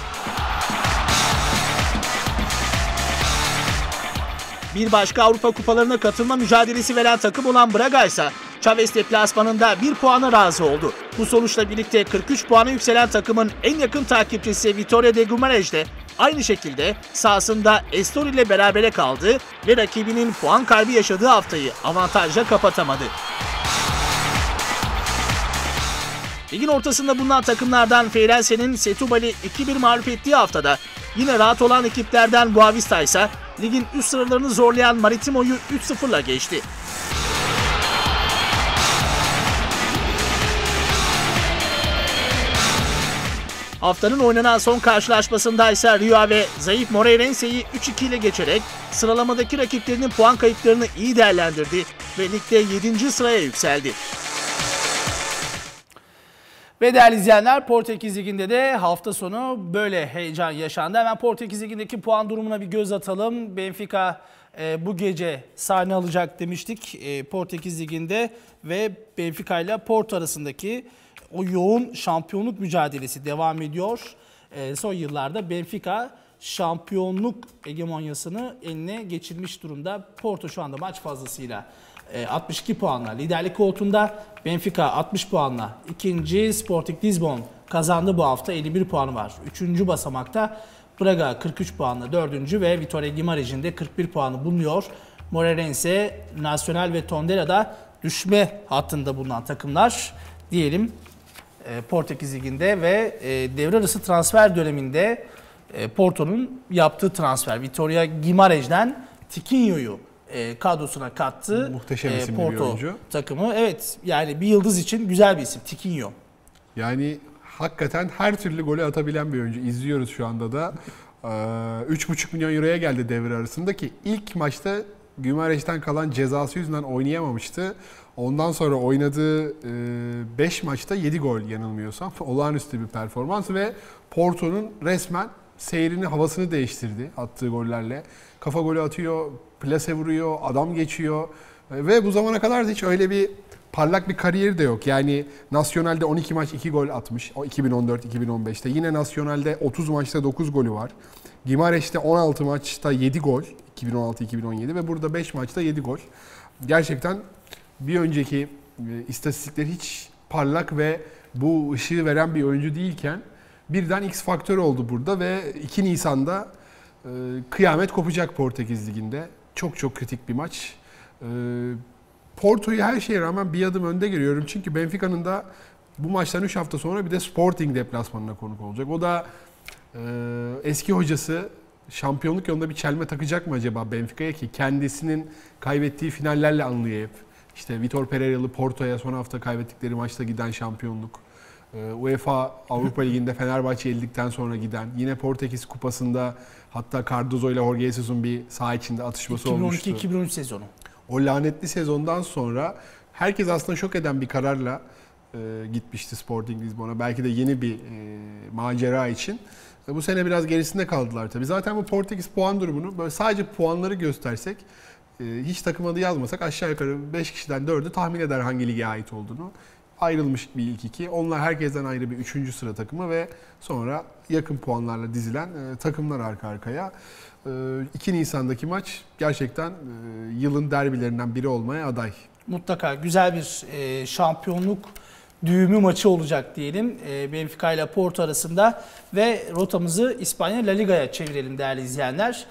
Bir başka Avrupa kupalarına katılma mücadelesi veren takım olan Braga ise Chavez deplasmanında 1 puana razı oldu. Bu sonuçla birlikte 43 puana yükselen takımın en yakın takipçisi Vitória de Guimarães de aynı şekilde sahasında Estor ile berabere kaldı ve rakibinin puan kaybı yaşadığı haftayı avantajla kapatamadı. Ligin ortasında bulunan takımlardan Feyrense'nin Setúbal'i 2-1 mağlup ettiği haftada yine rahat olan ekiplerden Boavista ise ligin üst sıralarını zorlayan Maritimo'yu 3-0'la geçti. Haftanın oynanan son karşılaşmasında ise Rio ve zayıf Moreirense'yi 3-2 ile geçerek sıralamadaki rakiplerinin puan kayıplarını iyi değerlendirdi ve ligde 7. sıraya yükseldi. Ve değerli izleyenler Portekiz Ligi'nde de hafta sonu böyle heyecan yaşandı. Hemen Portekiz Ligi'ndeki puan durumuna bir göz atalım. Benfica e, bu gece sahne alacak demiştik e, Portekiz Ligi'nde ve Benfica ile Porto arasındaki o yoğun şampiyonluk mücadelesi devam ediyor. E, son yıllarda Benfica şampiyonluk hegemonyasını eline geçirmiş durumda. Porto şu anda maç fazlasıyla e, 62 puanla liderlik koltuğunda. Benfica 60 puanla ikinci. Sporting Lisbon kazandı bu hafta 51 puanı var. Üçüncü basamakta Braga 43 puanla dördüncü ve Vitória Guimarães'in de 41 puanı bulunuyor. Moreirense, Nacional ve Tondela'da düşme hattında bulunan takımlar diyelim e, Portekiz Ligi'nde ve e, devre arası transfer döneminde e, Porto'nun yaptığı transfer. Vitória Guimarães'den Tiquinho'yu e, kadrosuna kattı. Muhteşem isimli bir Porto oyuncu. takımı. Evet yani bir yıldız için güzel bir isim Tiquinho. Yani hakikaten her türlü golü atabilen bir oyuncu. İzliyoruz şu anda da. Ee, 3,5 milyon euroya geldi devre arasında ki ilk maçta Gümareş'ten kalan cezası yüzünden oynayamamıştı. Ondan sonra oynadığı 5 maçta 7 gol yanılmıyorsam. Olağanüstü bir performans ve Porto'nun resmen seyrini, havasını değiştirdi attığı gollerle. Kafa golü atıyor, plase vuruyor, adam geçiyor. Ve bu zamana kadar da hiç öyle bir parlak bir kariyeri de yok. Yani Nasyonel'de 12 maç 2 gol atmış. O 2014-2015'te. Yine Nasyonel'de 30 maçta 9 golü var. Gimareş'te 16 maçta 7 gol. 2016-2017 ve burada 5 maçta 7 gol. Gerçekten bir önceki e, istatistikleri hiç parlak ve bu ışığı veren bir oyuncu değilken birden X faktör oldu burada ve 2 Nisan'da e, kıyamet kopacak Portekiz Ligi'nde. Çok çok kritik bir maç. E, Porto'yu her şeye rağmen bir adım önde görüyorum. Çünkü Benfica'nın da bu maçtan 3 hafta sonra bir de Sporting deplasmanına konuk olacak. O da e, eski hocası şampiyonluk yolunda bir çelme takacak mı acaba Benfica'ya ki kendisinin kaybettiği finallerle anlıyor hep. İşte Vitor Pereira'lı Porto'ya son hafta kaybettikleri maçta giden şampiyonluk. Ee, UEFA Avrupa Ligi'nde Fenerbahçe yendikten sonra giden, yine Portekiz Kupası'nda hatta Cardozo ile Jorge Jesus'un bir saha içinde atışması olmuştu. 2012-2013 sezonu. O lanetli sezondan sonra herkes aslında şok eden bir kararla e, gitmişti Sporting Lisbon'a. Belki de yeni bir e, macera için. E, bu sene biraz gerisinde kaldılar tabii. Zaten bu Portekiz puan durumunu böyle sadece puanları göstersek hiç takım adı yazmasak aşağı yukarı 5 kişiden 4'ü tahmin eder hangi lige ait olduğunu. Ayrılmış bir ilk iki. Onlar herkesten ayrı bir üçüncü sıra takımı ve sonra yakın puanlarla dizilen e, takımlar arka arkaya. E, 2 Nisan'daki maç gerçekten e, yılın derbilerinden biri olmaya aday. Mutlaka güzel bir e, şampiyonluk düğümü maçı olacak diyelim Benfica ile Porto arasında ve rotamızı İspanya La Liga'ya çevirelim değerli izleyenler.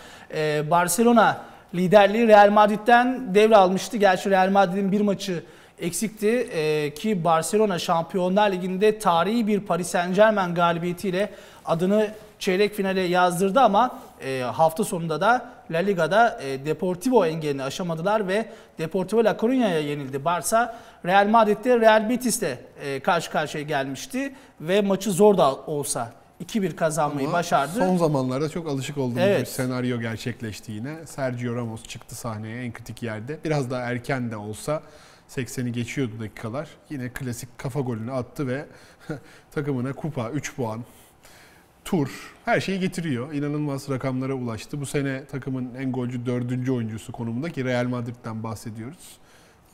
Barcelona liderliği Real Madrid'den devralmıştı. Gerçi Real Madrid'in bir maçı eksikti e, ki Barcelona Şampiyonlar Ligi'nde tarihi bir Paris Saint Germain galibiyetiyle adını çeyrek finale yazdırdı ama e, hafta sonunda da La Liga'da e, Deportivo engelini aşamadılar ve Deportivo La Coruña'ya yenildi. Barça Real Madrid'de Real Betis'le e, karşı karşıya gelmişti ve maçı zor da olsa 2-1 kazanmayı Ama başardı. Son zamanlarda çok alışık olduğumuz Evet. bir senaryo gerçekleşti yine. Sergio Ramos çıktı sahneye en kritik yerde. Biraz daha erken de olsa 80'i geçiyordu dakikalar. Yine klasik kafa golünü attı ve takımına kupa, 3 puan, tur her şeyi getiriyor. İnanılmaz rakamlara ulaştı. Bu sene takımın en golcü dördüncü oyuncusu konumunda ki Real Madrid'den bahsediyoruz.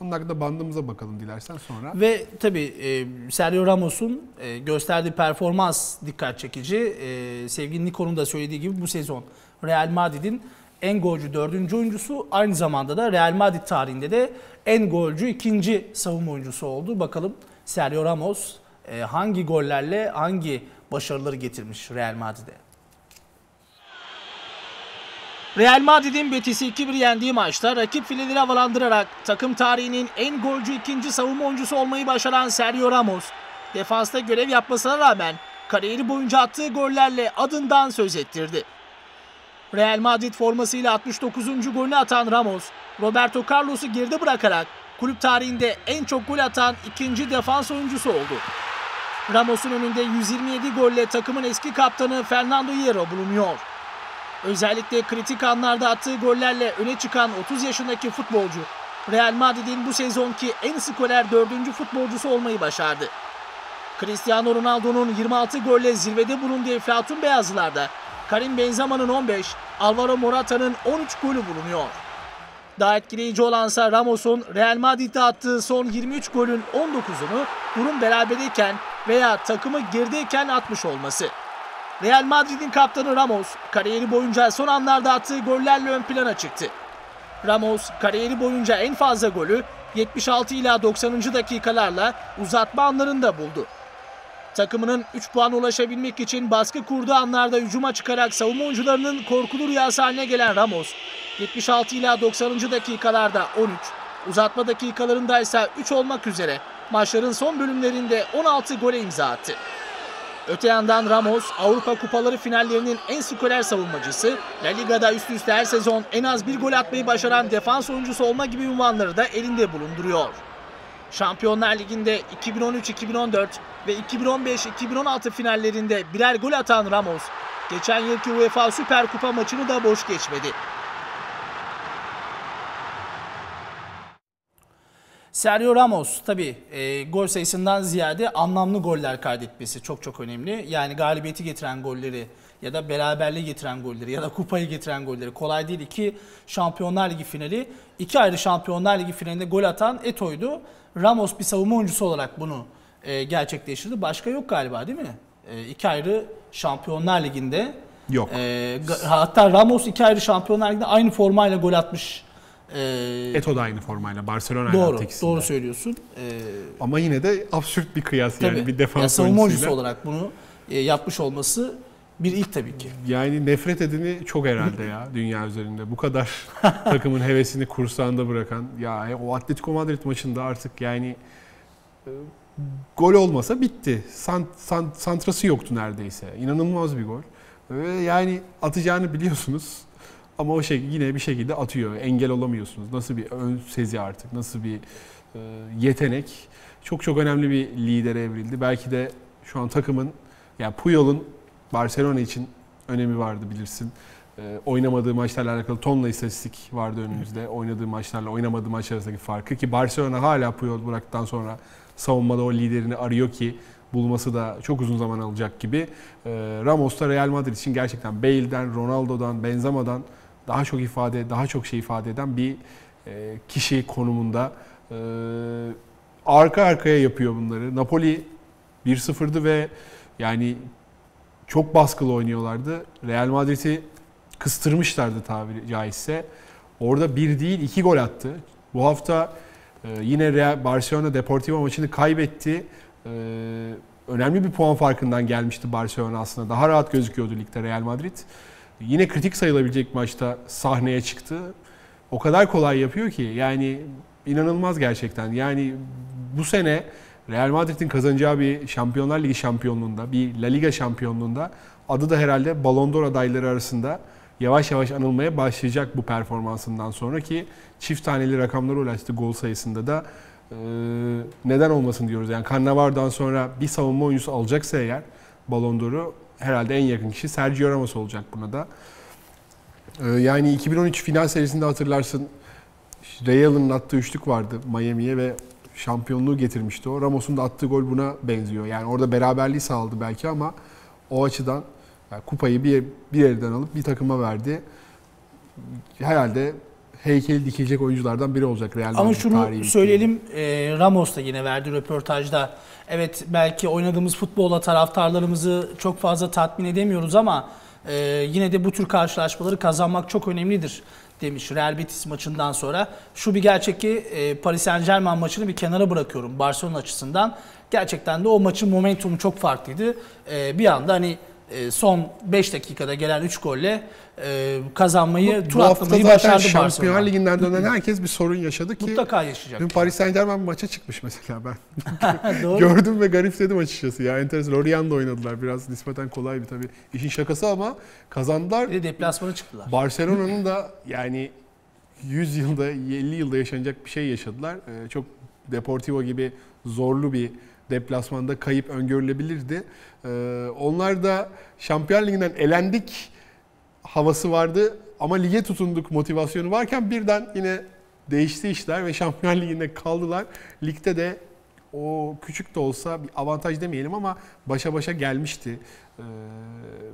Onun hakkında bandımıza bakalım dilersen sonra. Ve tabii e, Sergio Ramos'un e, gösterdiği performans dikkat çekici. E, sevgili Nikon'un da söylediği gibi bu sezon Real Madrid'in en golcü dördüncü oyuncusu aynı zamanda da Real Madrid tarihinde de en golcü ikinci savunma oyuncusu oldu. Bakalım Sergio Ramos e, hangi gollerle hangi başarıları getirmiş Real Madrid'e. Real Madrid'in Betis'i 2-1 yendiği maçta rakip fileleri havalandırarak takım tarihinin en golcü ikinci savunma oyuncusu olmayı başaran Sergio Ramos, defansta görev yapmasına rağmen kariyeri boyunca attığı gollerle adından söz ettirdi. Real Madrid formasıyla 69. golünü atan Ramos, Roberto Carlos'u geride bırakarak kulüp tarihinde en çok gol atan ikinci defans oyuncusu oldu. Ramos'un önünde 127 golle takımın eski kaptanı Fernando Hierro bulunuyor. Özellikle kritik anlarda attığı gollerle öne çıkan 30 yaşındaki futbolcu, Real Madrid'in bu sezonki en skorer 4. futbolcusu olmayı başardı. Cristiano Ronaldo'nun 26 golle zirvede bulunduğu Eflatun Beyazlılar'da Karim Benzema'nın 15, Alvaro Morata'nın 13 golü bulunuyor. Daha etkileyici olansa Ramos'un Real Madrid'de attığı son 23 golün 19'unu durum berabereyken veya takımı gerideyken atmış olması. Real Madrid'in kaptanı Ramos, kariyeri boyunca son anlarda attığı gollerle ön plana çıktı. Ramos, kariyeri boyunca en fazla golü 76 ila 90. dakikalarla uzatma anlarında buldu. Takımının 3 puan ulaşabilmek için baskı kurduğu anlarda hücuma çıkarak savunma oyuncularının korkulu rüyası haline gelen Ramos, 76 ila 90. dakikalarda 13, uzatma dakikalarında ise 3 olmak üzere maçların son bölümlerinde 16 gole imza attı. Öte yandan Ramos, Avrupa Kupaları finallerinin en skorer savunmacısı, La Liga'da üst üste her sezon en az bir gol atmayı başaran defans oyuncusu olma gibi unvanları da elinde bulunduruyor. Şampiyonlar Ligi'nde 2013-2014 ve 2015-2016 finallerinde birer gol atan Ramos, geçen yılki UEFA Süper Kupa maçını da boş geçmedi. Sergio Ramos tabi e, gol sayısından ziyade anlamlı goller kaydetmesi çok çok önemli. Yani galibiyeti getiren golleri ya da beraberliği getiren golleri ya da kupayı getiren golleri kolay değil. İki Şampiyonlar Ligi finali, iki ayrı Şampiyonlar Ligi finalinde gol atan Eto'ydu. Ramos bir savunma oyuncusu olarak bunu e, gerçekleştirdi. Başka yok galiba değil mi? E, iki ayrı Şampiyonlar Ligi'nde. Yok. E, hatta Ramos iki ayrı Şampiyonlar Ligi'nde aynı formayla gol atmış. E, Eto da aynı formayla Barcelona Doğru, ikisinde. doğru söylüyorsun. Ee, Ama yine de absürt bir kıyas tabii. yani bir defans Ya savunma oyuncusu olarak bunu e, yapmış olması Bir ilk tabii ki. Yani nefret edeni çok herhalde ya dünya üzerinde. Bu kadar takımın hevesini kursağında bırakan. Ya o Atletico Madrid maçında artık yani e, gol olmasa bitti. Sant, sant, santrası yoktu neredeyse. İnanılmaz bir gol. Ve yani atacağını biliyorsunuz. Ama o şey yine bir şekilde atıyor. Engel olamıyorsunuz. Nasıl bir ön sezi artık, nasıl bir e, yetenek. Çok çok önemli bir lidere evrildi. Belki de şu an takımın, yani Puyol'un Barcelona için önemi vardı bilirsin. E, oynamadığı maçlarla alakalı tonla istatistik vardı önümüzde. Oynadığı maçlarla oynamadığı maç arasındaki farkı ki Barcelona hala Puyol bıraktıktan sonra savunmada o liderini arıyor ki bulması da çok uzun zaman alacak gibi. E, Ramos da Real Madrid için gerçekten Bale'den, Ronaldo'dan, Benzema'dan daha çok ifade, daha çok şey ifade eden bir e, kişi konumunda. E, arka arkaya yapıyor bunları. Napoli 1-0'dı ve yani çok baskılı oynuyorlardı. Real Madrid'i kıstırmışlardı tabiri caizse. Orada bir değil iki gol attı. Bu hafta e, yine Real Barcelona Deportivo maçını kaybetti. Önemli bir puan farkından gelmişti Barcelona aslında. Daha rahat gözüküyordu ligde Real Madrid. Yine kritik sayılabilecek maçta sahneye çıktı. O kadar kolay yapıyor ki yani inanılmaz gerçekten. Yani bu sene Real Madrid'in kazanacağı bir Şampiyonlar Ligi şampiyonluğunda, bir La Liga şampiyonluğunda adı da herhalde Ballon d'Or adayları arasında yavaş yavaş anılmaya başlayacak bu performansından sonra ki çift taneli rakamlara ulaştı gol sayısında da e, neden olmasın diyoruz. Yani Cannavaro'dan sonra bir savunma oyuncusu alacaksa eğer Ballon d'Or'u herhalde en yakın kişi Sergio Ramos olacak buna da. E, yani 2013 final serisinde hatırlarsın Real'ın attığı üçlük vardı Miami'ye ve şampiyonluğu getirmişti o. Ramos'un da attığı gol buna benziyor. Yani orada beraberliği sağladı belki ama o açıdan yani kupayı bir, bir elden alıp bir takıma verdi. Herhalde heykeli dikilecek oyunculardan biri olacak Real Madrid Ama şunu söyleyelim, e, Ramos da yine verdi röportajda. Evet belki oynadığımız futbolla taraftarlarımızı çok fazla tatmin edemiyoruz ama e, yine de bu tür karşılaşmaları kazanmak çok önemlidir demiş Real Betis maçından sonra. Şu bir gerçek ki e, Paris Saint Germain maçını bir kenara bırakıyorum Barcelona açısından. Gerçekten de o maçın momentumu çok farklıydı. E, bir anda hani e, son 5 dakikada gelen 3 golle e, kazanmayı, tur Bu atlamayı zaten başardı Şampiyonlar Barcelona. Ligi'nden dönen herkes bir sorun yaşadı ki. Mutlaka yaşayacak. Dün Paris Saint Germain maça çıkmış mesela ben. Gördüm ve garipsedim açıkçası. Ya enteresan. Lorient'le oynadılar. Biraz nispeten kolay bir tabii. işin şakası ama kazandılar. Bir de deplasmana çıktılar. Barcelona'nın da yani 100 yılda 50 yılda yaşanacak bir şey yaşadılar. Ee, çok Deportivo gibi zorlu bir deplasmanda kayıp öngörülebilirdi. Ee, onlar da Şampiyon Ligi'nden elendik havası vardı ama lige tutunduk motivasyonu varken birden yine değişti işler ve Şampiyon Ligi'nde kaldılar. Ligde de o küçük de olsa bir avantaj demeyelim ama başa başa gelmişti ee,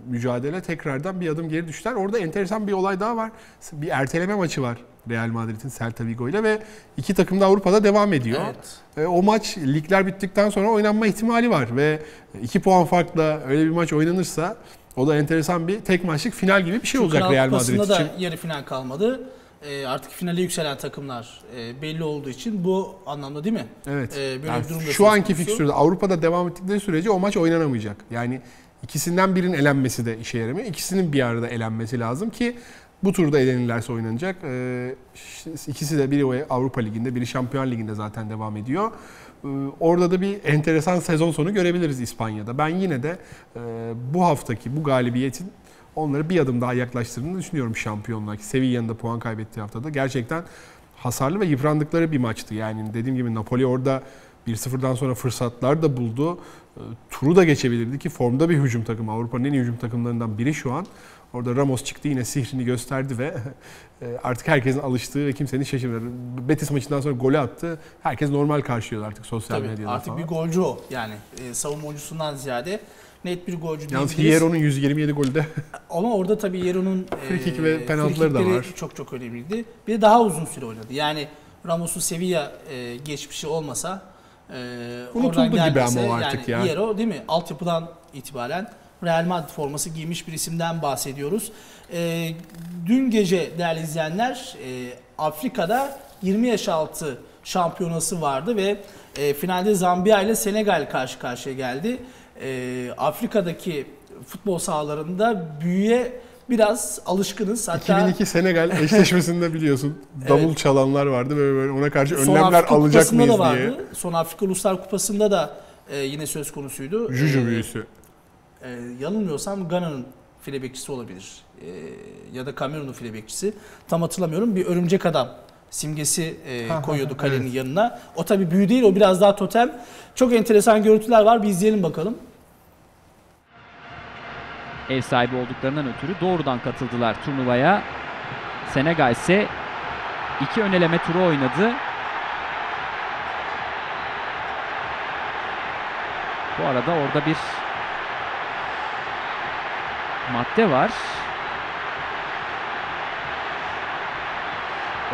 mücadele. Tekrardan bir adım geri düştüler. Orada enteresan bir olay daha var. Bir erteleme maçı var Real Madrid'in Celta Vigo ile ve iki takım da Avrupa'da devam ediyor. Evet. E, o maç ligler bittikten sonra oynanma ihtimali var ve iki puan farkla öyle bir maç oynanırsa o da enteresan bir tek maçlık final gibi bir şey olacak Kral Real Madrid için. da yarı final kalmadı. Ee, artık finale yükselen takımlar e, belli olduğu için bu anlamda değil mi? Evet. Ee, böyle Yani bir şu anki fikstürde Avrupa'da devam ettikleri sürece o maç oynanamayacak. Yani ikisinden birinin elenmesi de işe yaramıyor. İkisinin bir arada elenmesi lazım ki bu turda elenirlerse oynanacak. Ee, ikisi de biri Avrupa Ligi'nde, biri Şampiyon Ligi'nde zaten devam ediyor. Ee, Orada da bir enteresan sezon sonu görebiliriz İspanya'da. Ben yine de e, bu haftaki bu galibiyetin onları bir adım daha yaklaştırdığını düşünüyorum şampiyonluğa. Sevilla'nın da puan kaybettiği haftada. Gerçekten hasarlı ve yıprandıkları bir maçtı. Yani dediğim gibi Napoli orada 1-0'dan sonra fırsatlar da buldu. E, Turu da geçebilirdi ki formda bir hücum takımı. Avrupa'nın en iyi hücum takımlarından biri şu an. Orada Ramos çıktı yine sihrini gösterdi ve artık herkesin alıştığı ve kimsenin şaşırmadığı. Betis maçından sonra golü attı. Herkes normal karşılıyor artık sosyal Tabii, medyada artık falan. bir golcü o. Yani e, savunma oyuncusundan ziyade net bir golcü Yalnız. Hierro'nun 127 golü de Ama orada tabii Hierro'nun Free kick ve penaltıları da var. çok çok önemliydi. Bir de daha uzun süre oynadı. Yani Ramos'un Sevilla e, geçmişi olmasa e, Unutuldu gibi ama o artık yani ya. Hierro değil mi? Altyapıdan itibaren Real Madrid forması giymiş bir isimden bahsediyoruz. E, dün gece değerli izleyenler e, Afrika'da 20 yaş altı şampiyonası vardı ve e, finalde Zambiya ile Senegal karşı karşıya geldi. E, Afrika'daki futbol sahalarında büyüye biraz alışkınız. Hatta 2002 Senegal eşleşmesinde biliyorsun davul çalanlar vardı ve böyle ona karşı Son önlemler Afrika alacak mıyız da vardı. diye. Son Afrika Uluslar Kupası'nda da e, yine söz konusuydu. Juju E, büyüsü. e, yanılmıyorsam Gana'nın file bekçisi olabilir. E, ya da Kamerun'un file bekçisi. Tam hatırlamıyorum. Bir örümcek adam simgesi e, koyuyordu kalenin evet. yanına. O tabii büyü değil, o biraz daha totem. Çok enteresan görüntüler var. Bir izleyelim bakalım. ev sahibi olduklarından ötürü doğrudan katıldılar turnuvaya. Senegal ise iki öneleme turu oynadı. Bu arada orada bir madde var.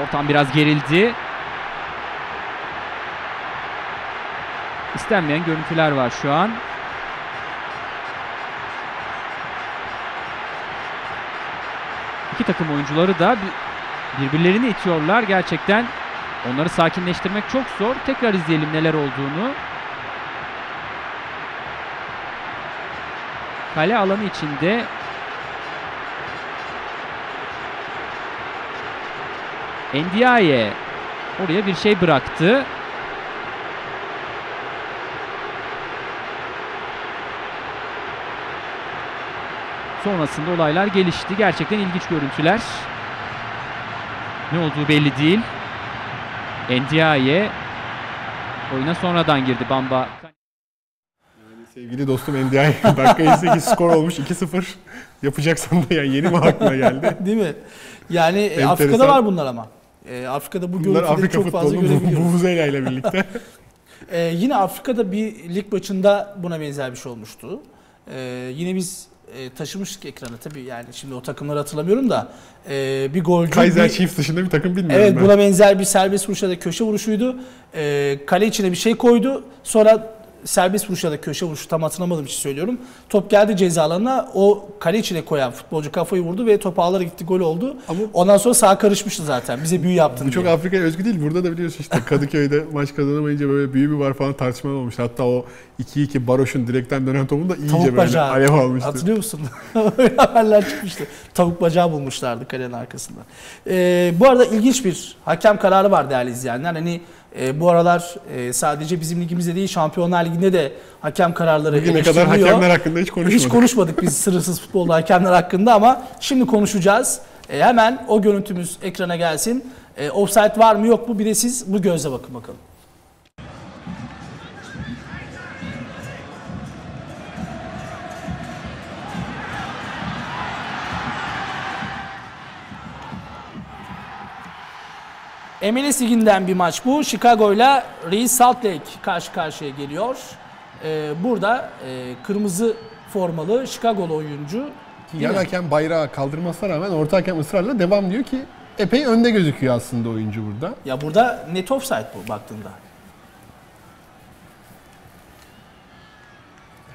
Ortam biraz gerildi. İstenmeyen görüntüler var şu an. İki takım oyuncuları da bir- birbirlerini itiyorlar. Gerçekten onları sakinleştirmek çok zor. Tekrar izleyelim neler olduğunu. Kale alanı içinde Ndiaye oraya bir şey bıraktı. Sonrasında olaylar gelişti. Gerçekten ilginç görüntüler. Ne olduğu belli değil. Ndiaye oyuna sonradan girdi Bamba. Sevgili dostum Ndiaye dakika 58 skor olmuş 2-0. Yapacaksan da yani yeni mi aklına geldi? Değil mi? Yani e, Enteresan. Afrika'da var bunlar ama. E, Afrika'da bu Bunlar görüntüleri Afrika çok fazla futbolunun bu görebiliyoruz. vuvuzela ile birlikte. Ee, yine Afrika'da bir lig maçında buna benzer bir şey olmuştu. Ee, yine biz e, taşımıştık ekranı tabii yani şimdi o takımları hatırlamıyorum da e, bir golcü Kaiser bir- Chiefs dışında bir takım bilmiyorum Evet ben. buna benzer bir serbest vuruş ya da köşe vuruşuydu. Ee, kale içine bir şey koydu. Sonra serbest vuruş ya da köşe vuruşu tam hatırlamadığım için söylüyorum. Top geldi ceza alanına. O kale içine koyan futbolcu kafayı vurdu ve top ağlara gitti gol oldu. Ama- Ondan sonra sağa karışmıştı zaten. Bize büyü yaptın Bu çok. Afrika'ya özgü değil. Burada da biliyorsun işte Kadıköy'de maç kazanamayınca böyle büyü mü var falan tartışmalar olmuş. Hatta o 2-2 Baroş'un direkten dönen topunda iyice Tavuk böyle bacağı. alev almıştı. Hatırlıyor musun? Öyle haberler çıkmıştı. Tavuk bacağı bulmuşlardı kalenin arkasında. Ee, bu arada ilginç bir hakem kararı var değerli izleyenler. Hani e, bu aralar e, sadece bizim ligimizde değil Şampiyonlar Ligi'nde de hakem kararları Bugüne kadar hakemler hakkında hiç konuşmadık. Hiç konuşmadık biz sınırsız futbolda hakemler hakkında ama şimdi konuşacağız. E, hemen o görüntümüz ekrana gelsin. E, offside var mı yok mu bir de siz bu gözle bakın bakalım. MLS Ligi'nden bir maç bu. Chicago ile Real Salt Lake karşı karşıya geliyor. Ee, burada e, kırmızı formalı Chicago'lu oyuncu Yan hakem bayrağı kaldırmasına rağmen orta hakem ısrarla devam diyor ki epey önde gözüküyor aslında oyuncu burada. Ya burada net offside bu baktığında.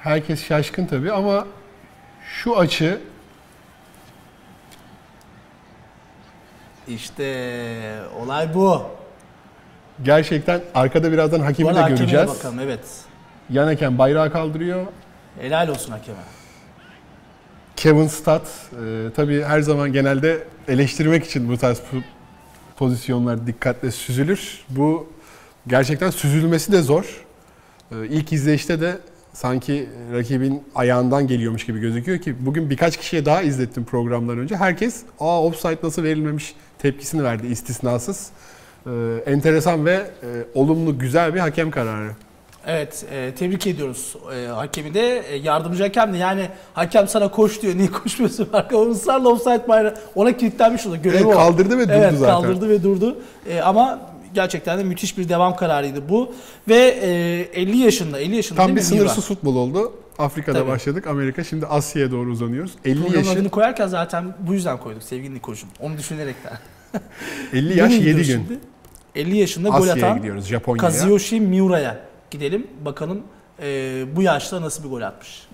Herkes şaşkın tabii ama şu açı İşte olay bu. gerçekten arkada birazdan hakemi de hakeme göreceğiz. bakalım evet. Yan hakem bayrağı kaldırıyor. Helal olsun hakeme. Kevin Stott e, tabii her zaman genelde eleştirmek için bu tarz po- pozisyonlar dikkatle süzülür. Bu gerçekten süzülmesi de zor. E, ilk izleyişte de sanki rakibin ayağından geliyormuş gibi gözüküyor ki bugün birkaç kişiye daha izlettim programdan önce. Herkes aa offside nasıl verilmemiş tepkisini verdi istisnasız. E, enteresan ve e, olumlu güzel bir hakem kararı. Evet e, tebrik ediyoruz e, hakemi de e, yardımcı hakem de yani hakem sana koş diyor niye koşmuyorsun arkadan ısrarla offside bayrağı ona kilitlenmiş oldu görevi Evet, o. kaldırdı ve durdu evet, zaten. kaldırdı ve durdu E, ama gerçekten de müthiş bir devam kararıydı bu ve e, 50 yaşında 50 yaşında Tam bir mi sınırsız futbol oldu. Afrika'da Tabii. başladık. Amerika şimdi Asya'ya doğru uzanıyoruz. 50 Programın yaşı, adını koyarken zaten bu yüzden koyduk sevgili Nikoş'um. Onu düşünerekten. 50 yaş Nereye 7 gidiyoruz gün. şimdi? 50 yaşında gol Asya'ya atan gidiyoruz, Japonya'ya. Kazuyoshi Miura'ya gidelim. Bakalım e, bu yaşta nasıl bir gol atmış.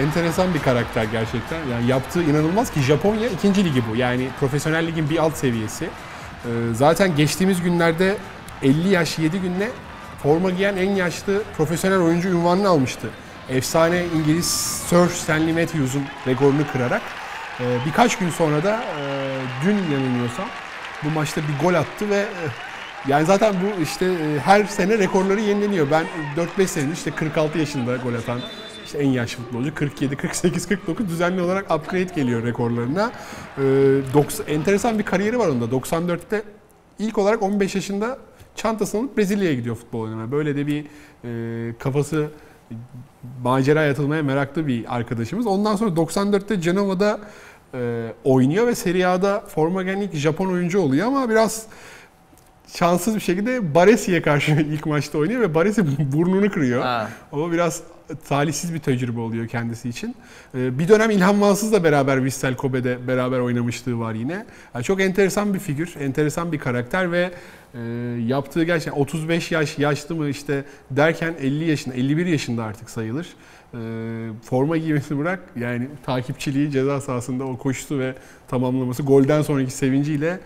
Enteresan bir karakter gerçekten. Yani yaptığı inanılmaz ki Japonya ikinci ligi bu. Yani profesyonel ligin bir alt seviyesi. Ee, zaten geçtiğimiz günlerde 50 yaş 7 günde forma giyen en yaşlı profesyonel oyuncu unvanını almıştı. Efsane İngiliz Sir Stanley Matthews'un rekorunu kırarak. Ee, birkaç gün sonra da e, dün yanılmıyorsam bu maçta bir gol attı ve e, yani zaten bu işte e, her sene rekorları yenileniyor. Ben 4-5 senedir işte 46 yaşında gol atan işte en yaşlı futbolcu 47, 48, 49 düzenli olarak upgrade geliyor rekorlarına. Ee, 90, enteresan bir kariyeri var onda. 94'te ilk olarak 15 yaşında çantasını alıp Brezilya'ya gidiyor futbol oynamaya. Böyle de bir e, kafası maceraya atılmaya meraklı bir arkadaşımız. Ondan sonra 94'te Cenova'da e, oynuyor ve Serie A'da forma giyen ilk Japon oyuncu oluyor ama biraz şanssız bir şekilde Baresi'ye karşı ilk maçta oynuyor ve Baresi burnunu kırıyor. Ha. O biraz talihsiz bir tecrübe oluyor kendisi için. Ee, Bir dönem İlhan Mansız'la beraber Vissel Kobe'de beraber oynamışlığı var yine. Çok enteresan bir figür, enteresan bir karakter ve e, yaptığı gerçekten 35 yaş yaşlı mı işte derken 50 yaşında, 51 yaşında artık sayılır. Ee, forma giymesini bırak yani takipçiliği ceza sahasında o koşusu ve tamamlaması golden sonraki sevinciyle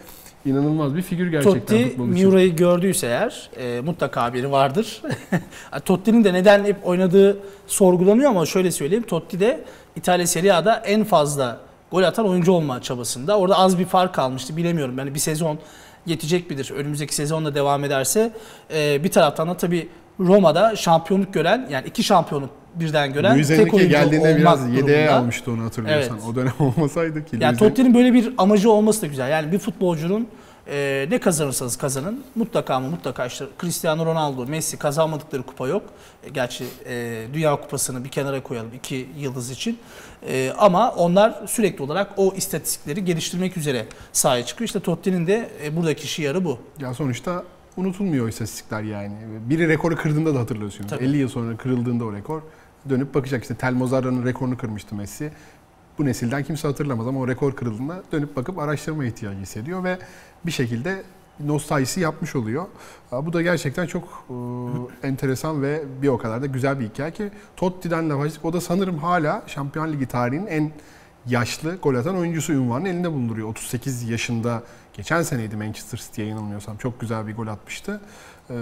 inanılmaz bir figür gerçekten Totti futbol için. Miura'yı gördüyse eğer e, mutlaka haberi vardır. Totti'nin de neden hep oynadığı sorgulanıyor ama şöyle söyleyeyim. Totti de İtalya Serie A'da en fazla gol atan oyuncu olma çabasında. Orada az bir fark kalmıştı bilemiyorum. Yani bir sezon yetecek midir? Önümüzdeki sezonla devam ederse. E, bir taraftan da tabii Roma'da şampiyonluk gören yani iki şampiyonluk birden gören Luis tek oyuncu geldiğinde biraz yedeğe almıştı onu hatırlıyorsan. Evet. O dönem olmasaydı ki. Yani Totti'nin böyle bir amacı olması da güzel. Yani bir futbolcunun e, ne kazanırsanız kazanın mutlaka ama mutlaka işte Cristiano Ronaldo, Messi kazanmadıkları kupa yok. E, gerçi e, Dünya Kupası'nı bir kenara koyalım iki yıldız için. E, ama onlar sürekli olarak o istatistikleri geliştirmek üzere sahaya çıkıyor. İşte Totti'nin de e, buradaki şiarı bu. Ya sonuçta unutulmuyor istatistikler yani. Biri rekoru kırdığında da hatırlıyorsunuz. Tabii. 50 yıl sonra kırıldığında o rekor dönüp bakacak işte Tel rekorunu kırmıştı Messi. Bu nesilden kimse hatırlamaz ama o rekor kırıldığında dönüp bakıp araştırma ihtiyacı hissediyor ve bir şekilde nostaljisi yapmış oluyor. Bu da gerçekten çok e, enteresan ve bir o kadar da güzel bir hikaye ki Totti'den laf açtık. O da sanırım hala Şampiyon Ligi tarihinin en yaşlı gol atan oyuncusu unvanını elinde bulunduruyor. 38 yaşında geçen seneydi Manchester City'ye yanılmıyorsam çok güzel bir gol atmıştı. Ee,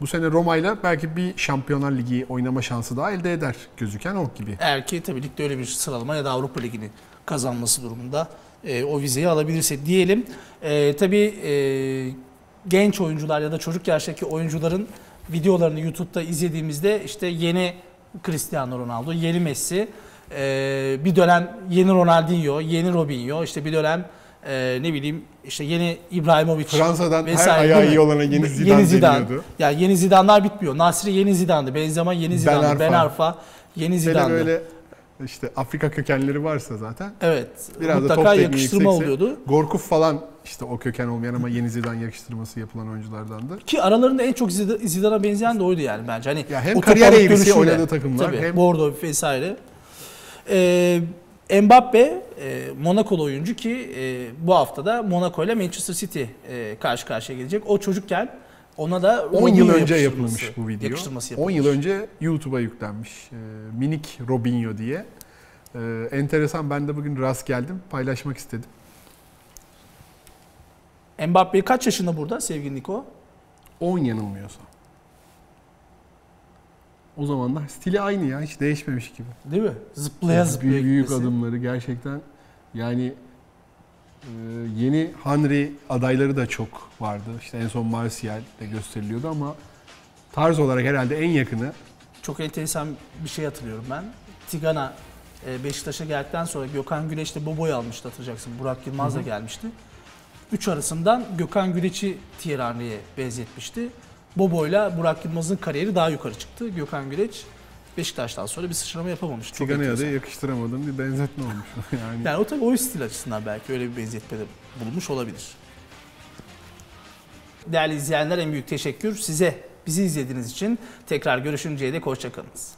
bu sene Roma'yla belki bir Şampiyonlar Ligi oynama şansı daha elde eder gözüken o gibi. Eğer ki tabii ligde öyle bir sıralama ya da Avrupa Ligi'ni kazanması durumunda e, o vizeyi alabilirse diyelim. E, tabii e, genç oyuncular ya da çocuk yaştaki oyuncuların videolarını YouTube'da izlediğimizde işte yeni Cristiano Ronaldo, yeni Messi, e, bir dönem yeni Ronaldinho, yeni Robinho, işte bir dönem e, ne bileyim işte yeni İbrahimovic Fransa'dan her vesaire, ayağı değil mi? iyi olana yeni Zidane deniyordu. Ya yeni Zidane'lar bitmiyor. Nasri yeni Zidane'dı. Benzema yeni Zidane'dı. Arfa. Ben Arfa yeni Zidane'dı. böyle işte Afrika kökenleri varsa zaten Evet. biraz da top mutlaka yakıştırma yüksekse, oluyordu. Gorkuf falan işte o köken olmayan ama yeni Zidane yakıştırması yapılan oyunculardandır. Ki aralarında en çok Zid- Zidane'a benzeyen de oydu yani bence. Hani Ya hem o kariyer eğrisi oynadığı takımlar, Tabii, hem- Bordeaux vesaire. Ee, Mbappe e, Monakolu oyuncu ki e, bu hafta da Monaco ile Manchester City e, karşı karşıya gelecek. O çocukken ona da 10 yıl önce yapılmış bu video. Yakıştırması 10 yapılmış. yıl önce YouTube'a yüklenmiş. Ee, minik Robinho diye. Ee, enteresan ben de bugün rast geldim. Paylaşmak istedim. Mbappe kaç yaşında burada sevgili Niko? 10 yanılmıyorsam. O zamanlar stili aynı ya hiç değişmemiş gibi. Değil mi? Zıplaya zıplaya büyük, büyük adımları gerçekten yani e, yeni Henry adayları da çok vardı. İşte en son Martial de gösteriliyordu ama tarz olarak herhalde en yakını Çok enteresan bir şey hatırlıyorum ben. Tigana e, Beşiktaş'a geldikten sonra Gökhan Güleç de Bobo'yu almıştı hatırlayacaksın. Burak Yılmaz da gelmişti. Üç arasından Gökhan Güleç'i Thierry Henry'e benzetmişti. Bobo'yla Burak Yılmaz'ın kariyeri daha yukarı çıktı. Gökhan Güleç Beşiktaş'tan sonra bir sıçrama yapamamış. Çok Tigana'ya da yakıştıramadığım bir benzetme olmuş. yani Yani o tabii o stil açısından belki öyle bir benzetmede bulunmuş olabilir. Değerli izleyenler en büyük teşekkür size. Bizi izlediğiniz için tekrar görüşünceye dek hoşçakalınız.